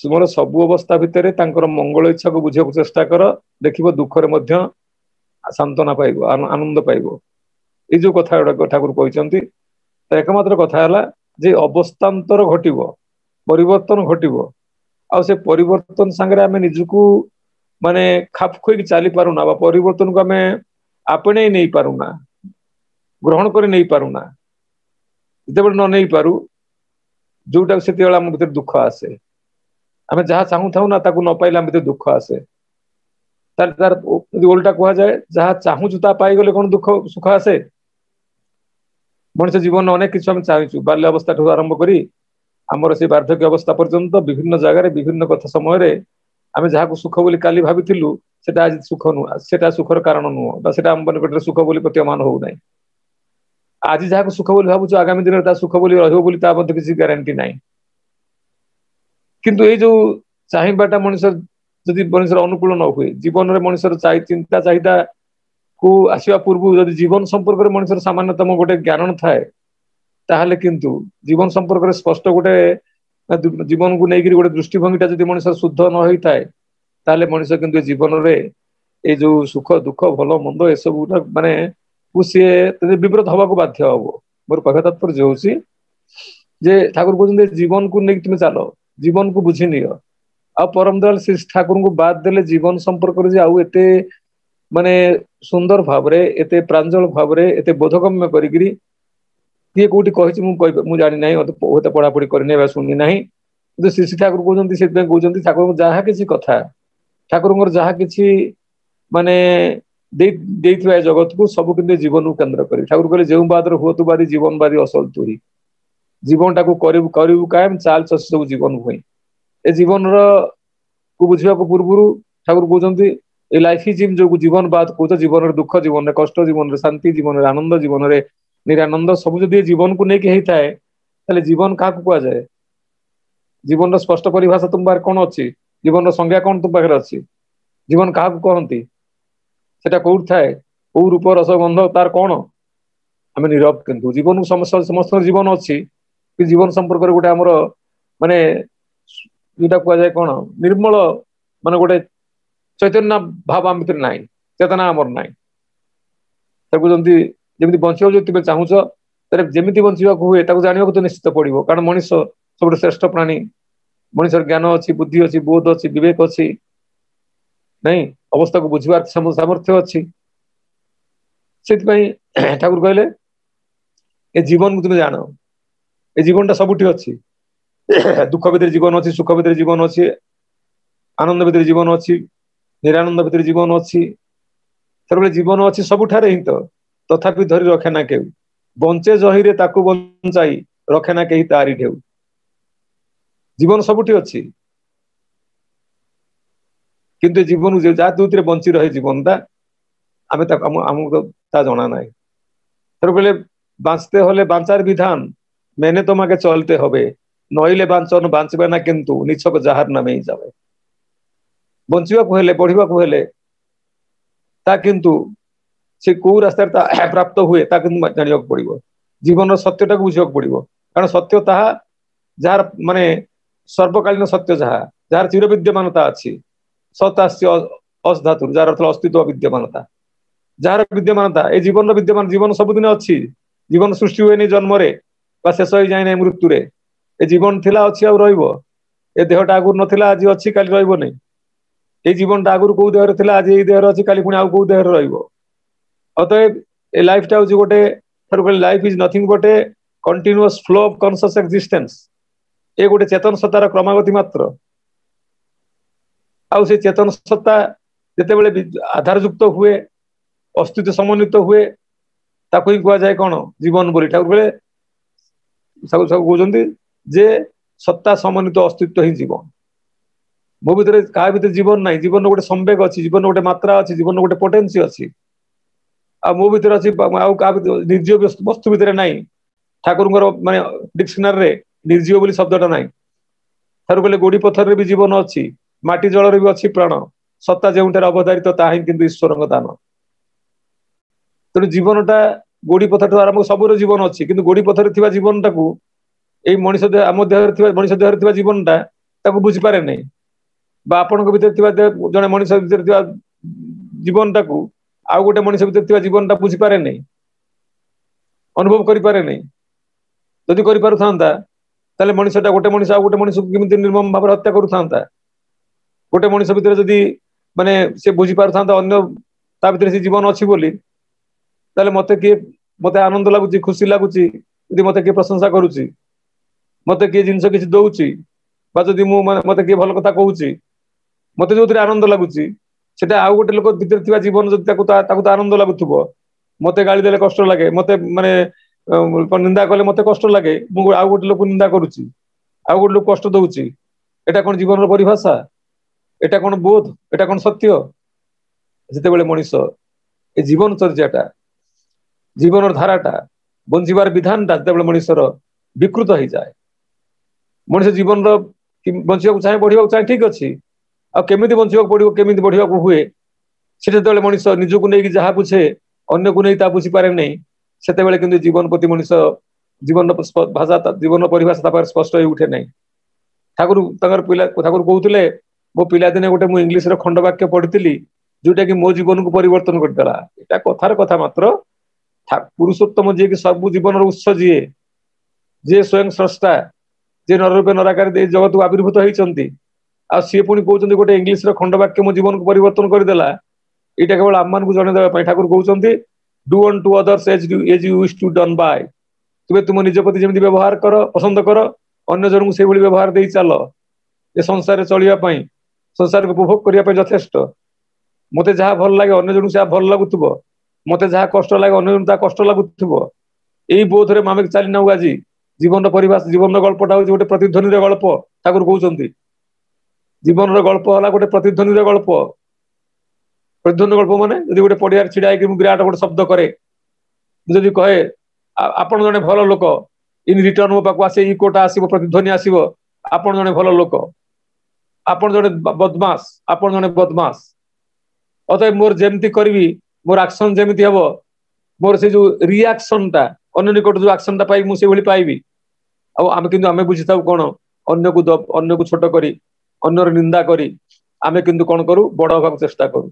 ତୁମର ସବୁ ଅବସ୍ଥା ଭିତରେ ତାଙ୍କର ମଙ୍ଗଳ ଇଚ୍ଛାକୁ ବୁଝିବାକୁ ଚେଷ୍ଟା କର ଦେଖିବ ଦୁଃଖରେ ମଧ୍ୟ ସାନ୍ତ୍ୱନା ପାଇବ ଆନନ୍ଦ ପାଇବ ଏଇ ଯୋଉ କଥା ଗୁଡାକ ଠାକୁର କହିଛନ୍ତି ତା ଏକମାତ୍ର କଥା ହେଲା যে ଅବସ୍ଥାନ୍ତର ଘଟିବ ପରିବର୍ତ୍ତନ ଘଟିବ ଆଉ ସେ ପରିବର୍ତ୍ତନ ସାଙ୍ଗରେ ଆମେ ନିଜକୁ ମାନେ ଖାପ ଖୁଆଇକି ଚାଲିପାରୁନା ବା ପରିବର୍ତ୍ତନକୁ ଆମେ ଆପଣେଇ ନେଇପାରୁନା ଗ୍ରହଣ କରି ନେଇପାରୁନା ଯେତେବେଳେ ନ ନେଇପାରୁ ଯୋଉଟାକୁ ସେତେବେଳେ ଆମ ଭିତରେ ଦୁଃଖ ଆସେ ଆମେ ଯାହା ଚାହୁଁଥାଉ ନା ତାକୁ ନ ପାଇଲେ ଆମ ଭିତରେ ଦୁଃଖ ଆସେ ତାର ତାର ଯଦି ଓଲଟା କୁହାଯାଏ ଯାହା ଚାହୁଁଛୁ ତାହା ପାଇଗଲେ କଣ ଦୁଃଖ ସୁଖ ଆସେ ମଣିଷ ଜୀବନରେ ଅନେକ କିଛି ଆମେ ଚାହିଁଛୁ ବାଲ୍ୟ ଅବସ୍ଥାଠୁ ଆରମ୍ଭ କରି ଆମର ସେଇ ବାର୍ଦ୍ଧକ୍ୟ ଅବସ୍ଥା ପର୍ଯ୍ୟନ୍ତ ବିଭିନ୍ନ ଜାଗାରେ ବିଭିନ୍ନ କଥା ସମୟରେ ଆମେ ଯାହାକୁ ସୁଖ ବୋଲି କାଲି ଭାବିଥିଲୁ ସେଟା ଆଜି ସୁଖ ନୁହଁ ସେଟା ସୁଖର କାରଣ ନୁହଁ ବା ସେଟା ଆମ ନିକଟରେ ସୁଖ ବୋଲି ପ୍ରତୀୟମାନ ହଉନାହିଁ ଆଜି ଯାହାକୁ ସୁଖ ବୋଲି ଭାବୁଛୁ ଆଗାମୀ ଦିନରେ ତା ସୁଖ ବୋଲି ରହିବ ବୋଲି ତା ମଧ୍ୟ କିଛି ଗ୍ୟାରେଣ୍ଟି ନାହିଁ କିନ୍ତୁ ଏଇ ଯୋଉ ଚାହିଁବାଟା ମଣିଷ ଯଦି ମଣିଷର ଅନୁକୂଳ ନ ହୁଏ ଜୀବନରେ ମଣିଷର ଚିନ୍ତା ଚାହିଦା କୁ ଆସିବା ପୂର୍ବରୁ ଯଦି ଜୀବନ ସମ୍ପର୍କରେ ମଣିଷର ସାମାନ୍ୟତମ ଗୋଟେ ଜ୍ଞାନ ଥାଏ ତାହେଲେ କିନ୍ତୁ ଜୀବନ ସମ୍ପର୍କରେ ସ୍ପଷ୍ଟ ଗୋଟେ ଜୀବନକୁ ନେଇକରି ଗୋଟେ ଦୃଷ୍ଟିଭଙ୍ଗୀଟା ଯଦି ମଣିଷର ଶୁଦ୍ଧ ନ ହେଇଥାଏ ତାହେଲେ ମଣିଷ କିନ୍ତୁ ଜୀବନରେ ଏଇ ଯୋଉ ସୁଖ ଦୁଃଖ ଭଲ ମନ୍ଦ ଏସବୁ ମାନେ କୁ ସିଏ ବିବ୍ରତ ହବାକୁ ବାଧ୍ୟ ହବ ମୋର କହିବା ତାତ୍ପର୍ଯ୍ୟ ହଉଛି ଯେ ଠାକୁର କହୁଛନ୍ତି ଜୀବନକୁ ନେଇକି ତୁମେ ଚାଲ ଜୀବନକୁ ବୁଝିନିଅ ଆଉ ପରମ ଦୟାଲ ଶ୍ରୀ ଠାକୁରଙ୍କୁ ବାଦ ଦେଲେ ଜୀବନ ସମ୍ପର୍କରେ ଯେ ଆଉ ଏତେ ମାନେ ସୁନ୍ଦର ଭାବରେ ଏତେ ପ୍ରାଞ୍ଜଳ ଭାବରେ ଏତେ ବୋଧଗମ୍ୟ କରିକିରି କିଏ କୋଉଠି କହିଛି ମୁଁ କହି ମୁଁ ଜାଣିନାହିଁ ହୁଏତ ପଢାପଢି କରିନି ବା ଶୁଣି ନାହିଁ କିନ୍ତୁ ଶ୍ରୀ ଶ୍ରୀ ଠାକୁର କହୁଛନ୍ତି ସେଥିପାଇଁ କହୁଛନ୍ତି ଠାକୁରଙ୍କ ଯାହା କିଛି କଥା ଠାକୁରଙ୍କର ଯାହା କିଛି ମାନେ ଦେଇ ଦେଇଥିବା ଏ ଜଗତକୁ ସବୁ କିନ୍ତୁ ଜୀବନକୁ କେନ୍ଦ୍ର କରି ଠାକୁର କହିଲେ ଯେଉଁ ବାଦର ହୁଅତୁ ବାରି ଜୀବନ ବାରି ଅସଲ ତୁହି ଜୀବନଟାକୁ କରିବୁ କରିବୁ କାଏମ ଚାଲ ଚଷି ସବୁ ଜୀବନ ହୁଏ ଏ ଜୀବନର କୁ ବୁଝିବାକୁ ପୂର୍ବରୁ ଠାକୁର କହୁଛନ୍ତି ଏ ଇଲାହୀ ଜିମ୍ ଯୋଗୁ ଜୀବନ ବାଦ କହୁଛ ଜୀବନରେ ଦୁଃଖ ଜୀବନରେ କଷ୍ଟ ଜୀବନରେ ଶାନ୍ତି ଜୀବନରେ ଆନନ୍ଦ ଜୀବନରେ ନିରାନନ୍ଦ ସବୁ ଯଦି ଜୀବନକୁ ନେଇକି ହେଇଥାଏ ତାହେଲେ ଜୀବନ କାହାକୁ କୁହାଯାଏ ଜୀବନର ସ୍ପଷ୍ଟ ପରିଭାଷା ତୁମ ପାଖରେ କଣ ଅଛି ଜୀବନର ସଂଜ୍ଞା କଣ ତୁମ ପାଖରେ ଅଛି ଜୀବନ କାହାକୁ କହନ୍ତି ସେଟା କୋଉଠି ଥାଏ କୋଉ ରୂପ ରସଗନ୍ଧ ତାର କଣ ଆମେ ନିରବ କିନ୍ତୁ ଜୀବନକୁ ସମସ୍ତଙ୍କର ଜୀବନ ଅଛି କି ଜୀବନ ସମ୍ପର୍କରେ ଗୋଟେ ଆମର ମାନେ ଯୋଉଟା କୁହାଯାଏ କଣ ନିର୍ମଳ ମାନେ ଗୋଟେ চৈতন্য ଭାବ ଆମ ନାହିଁ ଚେତନା ଆମର ନାହିଁ ତାକୁ ଯେମିତି ଯେମିତି ବଞ୍ଚିବାକୁ ଯଦି ତୁମେ ଚାହୁଁଛ ତାହେଲେ ଯେମିତି ବଞ୍ଚିବାକୁ ହୁଏ ତାକୁ ଜାଣିବାକୁ ତ ନିଶ୍ଚିତ ପଡିବ କାରଣ ମଣିଷ ସବୁଠୁ ଶ୍ରେଷ୍ଠ ପ୍ରାଣୀ ମଣିଷର ଜ୍ଞାନ ଅଛି ବୁଦ୍ଧି ଅଛି ବୋଧ ଅଛି ବିବେକ ଅଛି ନାଇଁ ଅବସ୍ଥାକୁ ବୁଝିବାର ସାମର୍ଥ୍ୟ ଅଛି ସେଥିପାଇଁ ଠାକୁର କହିଲେ ଏ ଜୀବନକୁ ତୁମେ ଜାଣ ଏ ଜୀବନଟା ସବୁଠି ଅଛି ଦୁଃଖ ଭିତରେ ଜୀବନ ଅଛି ସୁଖ ଭିତରେ ଜୀବନ ଅଛି ଆନନ୍ଦ ଭିତରେ ଜୀବନ ଅଛି ନିରାନନ୍ଦ ଭିତରେ ଜୀବନ ଅଛି ସେତେବେଳେ ଜୀବନ ଅଛି ସବୁଠାରେ ହିଁ ତ ତଥାପି ଧରି ରଖେ ନା କେଉ ବଞ୍ଚେ ଜହିରେ ତାକୁ ବଞ୍ଚାଇ ରଖେ ନା କେହି ତାରି ଢେଉ ଜୀବନ ସବୁଠି ଅଛି କିନ୍ତୁ ଏ ଜୀବନକୁ ଯାହା ଦୁଇଥିରେ ବଞ୍ଚି ରହେ ଜୀବନଟା ଆମେ ତାକୁ ଆମ ଆମକୁ ତା ଜଣା ନାହିଁ সেরকম বাঁচতে হলে বাঁচার বিধান মেনে তোমাকে চলতে হবে নইলে বাঞ্চন বাঁচবে না কিন্তু নিছক যাহার নামেই যাবে ବଞ୍ଚିବାକୁ ହେଲେ ବଢିବାକୁ ହେଲେ ତା କିନ୍ତୁ ସେ କୋଉ ରାସ୍ତାରେ ତା ପ୍ରାପ୍ତ ହୁଏ ତା କିନ୍ତୁ ଜାଣିବାକୁ ପଡିବ ଜୀବନର ସତ୍ୟଟାକୁ ବୁଝିବାକୁ ପଡିବ କାରଣ ସତ୍ୟ ତାହା ଯାହାର ମାନେ ସର୍ବକାଳୀନ ସତ୍ୟ ଯାହା ଯାହାର ଚିର ବିଦ୍ୟମାନତା ଅଛି ସତ୍ ଆସ୍ୟ ଅସ୍ ଧାତୁରୁ ଯାହାର ଅର୍ଥ ଅସ୍ତିତ୍ୱ ବିଦ୍ୟମାନତା ଯାହାର ବିଦ୍ୟମାନତା ଏ ଜୀବନର ବିଦ୍ୟମାନ ଜୀବନ ସବୁଦିନ ଅଛି ଜୀବନ ସୃଷ୍ଟି ହୁଏନି ଜନ୍ମରେ ବା ଶେଷ ହେଇଯାଏ ନାହିଁ ମୃତ୍ୟୁରେ ଏ ଜୀବନ ଥିଲା ଅଛି ଆଉ ରହିବ ଏ ଦେହଟା ଆଗରୁ ନଥିଲା ଆଜି ଅଛି କାଲି ରହିବ ନାହିଁ এই জীবনটা আগুর କୋଉ ଦେହରେ ଥିଲା ଆଜି ଏଇ ଦେହରେ ଅଛି କାଲି ପୁଣି ଆଉ କୋଉ ଦେହରେ ରହିବ অতএব এ লাইফটা হচ্ছে ଗୋଟେ ଥର କହିଲେ life is nothing but a continuous flow of conscious existence ଏ ଗୋଟେ ଚେତନ ସତ୍ତାର କ୍ରମାଗତି ମାତ୍ର ଆଉ ସେ ଚେତନ ସତ୍ତା ଯେତେବେଳେ ଆଧାରଯୁକ୍ତ ହୁଏ ଅସ୍ତିତ୍ୱ ସମନ୍ୱିତ ହୁଏ ତାକୁ ହିଁ କୁହାଯାଏ କ'ଣ ଜୀବନ ବୋଲି ଠାକୁର ବେଳେ ସବୁ ସବୁ କହୁଛନ୍ତି ଯେ ସତ୍ତା ସମନ୍ୱିତ ଅସ୍ତିତ୍ୱ ହିଁ ଜୀବନ ମୋ ଭିତରେ କାହା ଭିତରେ ଜୀବନ ନାହିଁ ଜୀବନର ଗୋଟେ ସମ୍ବେଗ ଅଛି ଜୀବନର ଗୋଟେ ମାତ୍ରା ଅଛି ଜୀବନର ଗୋଟେ ପୋଟେନ୍ସି ଅଛି ଆଉ ମୋ ଭିତରେ ଅଛି ଆଉ କାହା ଭିତରେ ନିର୍ଜୀବ ବସ୍ତୁ ଭିତରେ ନାହିଁ ଠାକୁରଙ୍କର ମାନେ ଡିକ୍ସନାରୀରେ ନିର୍ଜୀବ ବୋଲି ଶବ୍ଦଟା ନାହିଁ ଠାରୁ କହିଲେ ଗୋଡି ପଥରରେ ବି ଜୀବନ ଅଛି ମାଟି ଜଳରେ ବି ଅଛି ପ୍ରାଣ ସତ୍ତା ଯେଉଁଠାରେ ଅବଧାରିତ ତାହା ହିଁ କିନ୍ତୁ ଈଶ୍ୱରଙ୍କ ଦାନ ତେଣୁ ଜୀବନଟା ଗୋଡି ପଥରଠୁ ଆରମ୍ଭ ସବୁର ଜୀବନ ଅଛି କିନ୍ତୁ ଗୋଡି ପଥରେ ଥିବା ଜୀବନଟାକୁ ଏଇ ମଣିଷ ଆମ ଦେହରେ ଥିବା ମଣିଷ ଦେହରେ ଥିବା ଜୀବନଟା ତାକୁ ବୁଝିପାରେ ନାହିଁ ବା ଆପଣଙ୍କ ଭିତରେ ଥିବା ଜଣେ ମଣିଷ ଭିତରେ ଥିବା ଜୀବନଟାକୁ ଆଉ ଗୋଟେ ମଣିଷ ଭିତରେ ଥିବା ଜୀବନଟା ବୁଝିପାରେ ନାହିଁ ଅନୁଭବ କରିପାରେ ନାହିଁ ଯଦି କରିପାରୁଥାନ୍ତା ତାହେଲେ ମଣିଷଟା ଗୋଟେ ମଣିଷ ଆଉ ଗୋଟେ ମଣିଷକୁ କେମିତି ନିର୍ମମ ଭାବରେ ହତ୍ୟା କରୁଥାନ୍ତା ଗୋଟେ ମଣିଷ ଭିତରେ ଯଦି ମାନେ ସେ ବୁଝିପାରୁଥାନ୍ତା ଅନ୍ୟ ତା ଭିତରେ ସେ ଜୀବନ ଅଛି ବୋଲି ତାହେଲେ ମତେ କିଏ ମତେ ଆନନ୍ଦ ଲାଗୁଛି ଖୁସି ଲାଗୁଛି ଯଦି ମତେ କିଏ ପ୍ରଶଂସା କରୁଛି ମତେ କିଏ ଜିନିଷ କିଛି ଦଉଛି ବା ଯଦି ମୁଁ ମତେ କିଏ ଭଲ କଥା କହୁଛି ମତେ ଯୋଉଥିରେ ଆନନ୍ଦ ଲାଗୁଛି ସେଟା ଆଉ ଗୋଟେ ଲୋକ ଭିତରେ ଥିବା ଜୀବନ ଯଦି ତାକୁ ତାକୁ ତ ଆନନ୍ଦ ଲାଗୁଥିବ ମତେ ଗାଳି ଦେଲେ କଷ୍ଟ ଲାଗେ ମତେ ମାନେ ନିନ୍ଦା କଲେ ମତେ କଷ୍ଟ ଲାଗେ ମୁଁ ଆଉ ଗୋଟେ ଲୋକ ନିନ୍ଦା କରୁଛି ଆଉ ଗୋଟେ ଲୋକ କଷ୍ଟ ଦଉଛି ଏଟା କଣ ଜୀବନର ପରିଭାଷା এটা কোন বোধ এটা কোন সত্য যেতবে মানুষ এই জীবনচর্যাটা জীবনের ধারাটা বঞ্চিবার বিধানটা যেতবে মানুষের বিকৃত হয়ে যায় মানুষ জীবনর ବଞ୍ଚିବାକୁ ଚାହେଁ ବଢ଼ିବାକୁ ଚାହେଁ ঠিক ଅଛି ଆଉ କେମିତି ବଞ୍ଚିବାକୁ ପଡିବ କେମିତି ବଢିବାକୁ ହୁଏ ସେଟା ଯେତେବେଳେ ମଣିଷ ନିଜକୁ ନେଇକି ଯାହା ବୁଝେ ଅନ୍ୟକୁ ନେଇ ତା ବୁଝିପାରେ ନାହିଁ ସେତେବେଳେ କିନ୍ତୁ ଜୀବନ ପ୍ରତି ମଣିଷ ଜୀବନ ଭାଷା ଜୀବନ ପରିଭାଷା ତା ପାଖରେ ସ୍ପଷ୍ଟ ହେଇ ଉଠେ ନାହିଁ ଠାକୁର ତାଙ୍କର ପିଲା ଠାକୁର କହୁଥିଲେ ମୋ ପିଲାଦିନେ ଗୋଟେ ମୁଁ ଇଂଲିଶର ଖଣ୍ଡବାକ୍ୟ ପଢିଥିଲି ଯୋଉଟା ମୋ ଜୀବନକୁ ପରିବର୍ତ୍ତନ କରିଦେଲା ଏଟା କଥାର କଥା ମାତ୍ର ପୁରୁଷୋତ୍ତମ ଯିଏକି ସବୁ ଜୀବନର ଉତ୍ସ ଯିଏ ଯିଏ ସ୍ୱୟଂ ସ୍ରଷ୍ଟା ଯିଏ ନରରୂପେ ନରାକାରେ ଦେଇ ଜଗତକୁ ଆବିର୍ଭୂତ ହେଇଛନ୍ତି ଆଉ ସିଏ ପୁଣି କହୁଛନ୍ତି ଗୋଟେ ଇଂଲିଶର ଖଣ୍ଡବାକ୍ୟ ମୋ ଜୀବନକୁ ପରିବର୍ତ୍ତନ କରିଦେଲା ଏଇଟା କେବଳ ଆମମାନଙ୍କୁ ଦେବା ପାଇଁ ଠାକୁର କହୁଛନ୍ତି do unto others as as you wish to done by ତୁମେ ତୁମ ନିଜ ପ୍ରତି ଯେମିତି ବ୍ୟବହାର କର ପସନ୍ଦ କର ଅନ୍ୟ ଜଣଙ୍କୁ ସେଇଭଳି ବ୍ୟବହାର ଦେଇ ଚାଲ ଏ ସଂସାରରେ ଚଳିବା ପାଇଁ ସଂସାରକୁ ଉପଭୋଗ କରିବା ପାଇଁ ଯଥେଷ୍ଟ ମୋତେ ଯାହା ଭଲ ଲାଗେ ଅନ୍ୟ ଜଣଙ୍କୁ ସେହା ଭଲ ଲାଗୁଥିବ ମୋତେ ଯାହା କଷ୍ଟ ଲାଗେ ଅନ୍ୟ ଜଣଙ୍କୁ ତାହା କଷ୍ଟ ଲାଗୁଥିବ ଏଇ ବୋଧରେ ମାମିକ ଚାଲି ଆଜି ଜୀବନର ପରିଭାଷା ଜୀବନର ଗଳ୍ପଟା ହଉଛି ଗୋଟେ ପ୍ରତିଧ୍ୱନିର ଗଳ୍ପ ଠାକୁର କହୁଛନ୍ତି ଜୀବନର ଗଳ୍ପ ହେଲା ଗୋଟେ ପ୍ରତିଧ୍ୱନିର ଗଳ୍ପ ପ୍ରତିଧ୍ୱନି ଗଳ୍ପ ମାନେ ଯଦି ଗୋଟେ ପଡିଆରେ ଛିଡା ହେଇକି ମୁଁ ବିରାଟ ଗୋଟେ ଶବ୍ଦ କରେ ମୁଁ ଯଦି କହେ ଆପଣ ଜଣେ ଭଲ ଲୋକ ଇନ୍ ରିଟର୍ନ ମୋ ପାଖକୁ ଆସେ ଇକୋଟା ଆସିବ ପ୍ରତିଧ୍ୱନି ଆସିବ ଆପଣ ଜଣେ ଭଲ ଲୋକ ଆପଣ ଜଣେ ବଦମାସ ଆପଣ ଜଣେ ବଦମାସ ଅତଏବ ମୋର ଯେମିତି କରିବି ମୋର ଆକ୍ସନ ଯେମିତି ହବ ମୋର ସେ ଯୋଉ ରିଆକ୍ସନଟା ଅନ୍ୟ ନିକଟ ଯୋଉ ଆକ୍ସନଟା ପାଇବି ମୁଁ ସେଇଭଳି ପାଇବି ଆଉ ଆମେ କିନ୍ତୁ ଆମେ ବୁଝିଥାଉ କ'ଣ ଅନ୍ୟକୁ ଅନ୍ୟକୁ ଛୋଟ କରି অন্যর নিন্দা করি ଆମେ କିନ୍ତୁ କ'ଣ କରୁ ବଡ ହେବାକୁ ଚେଷ୍ଟା କରୁ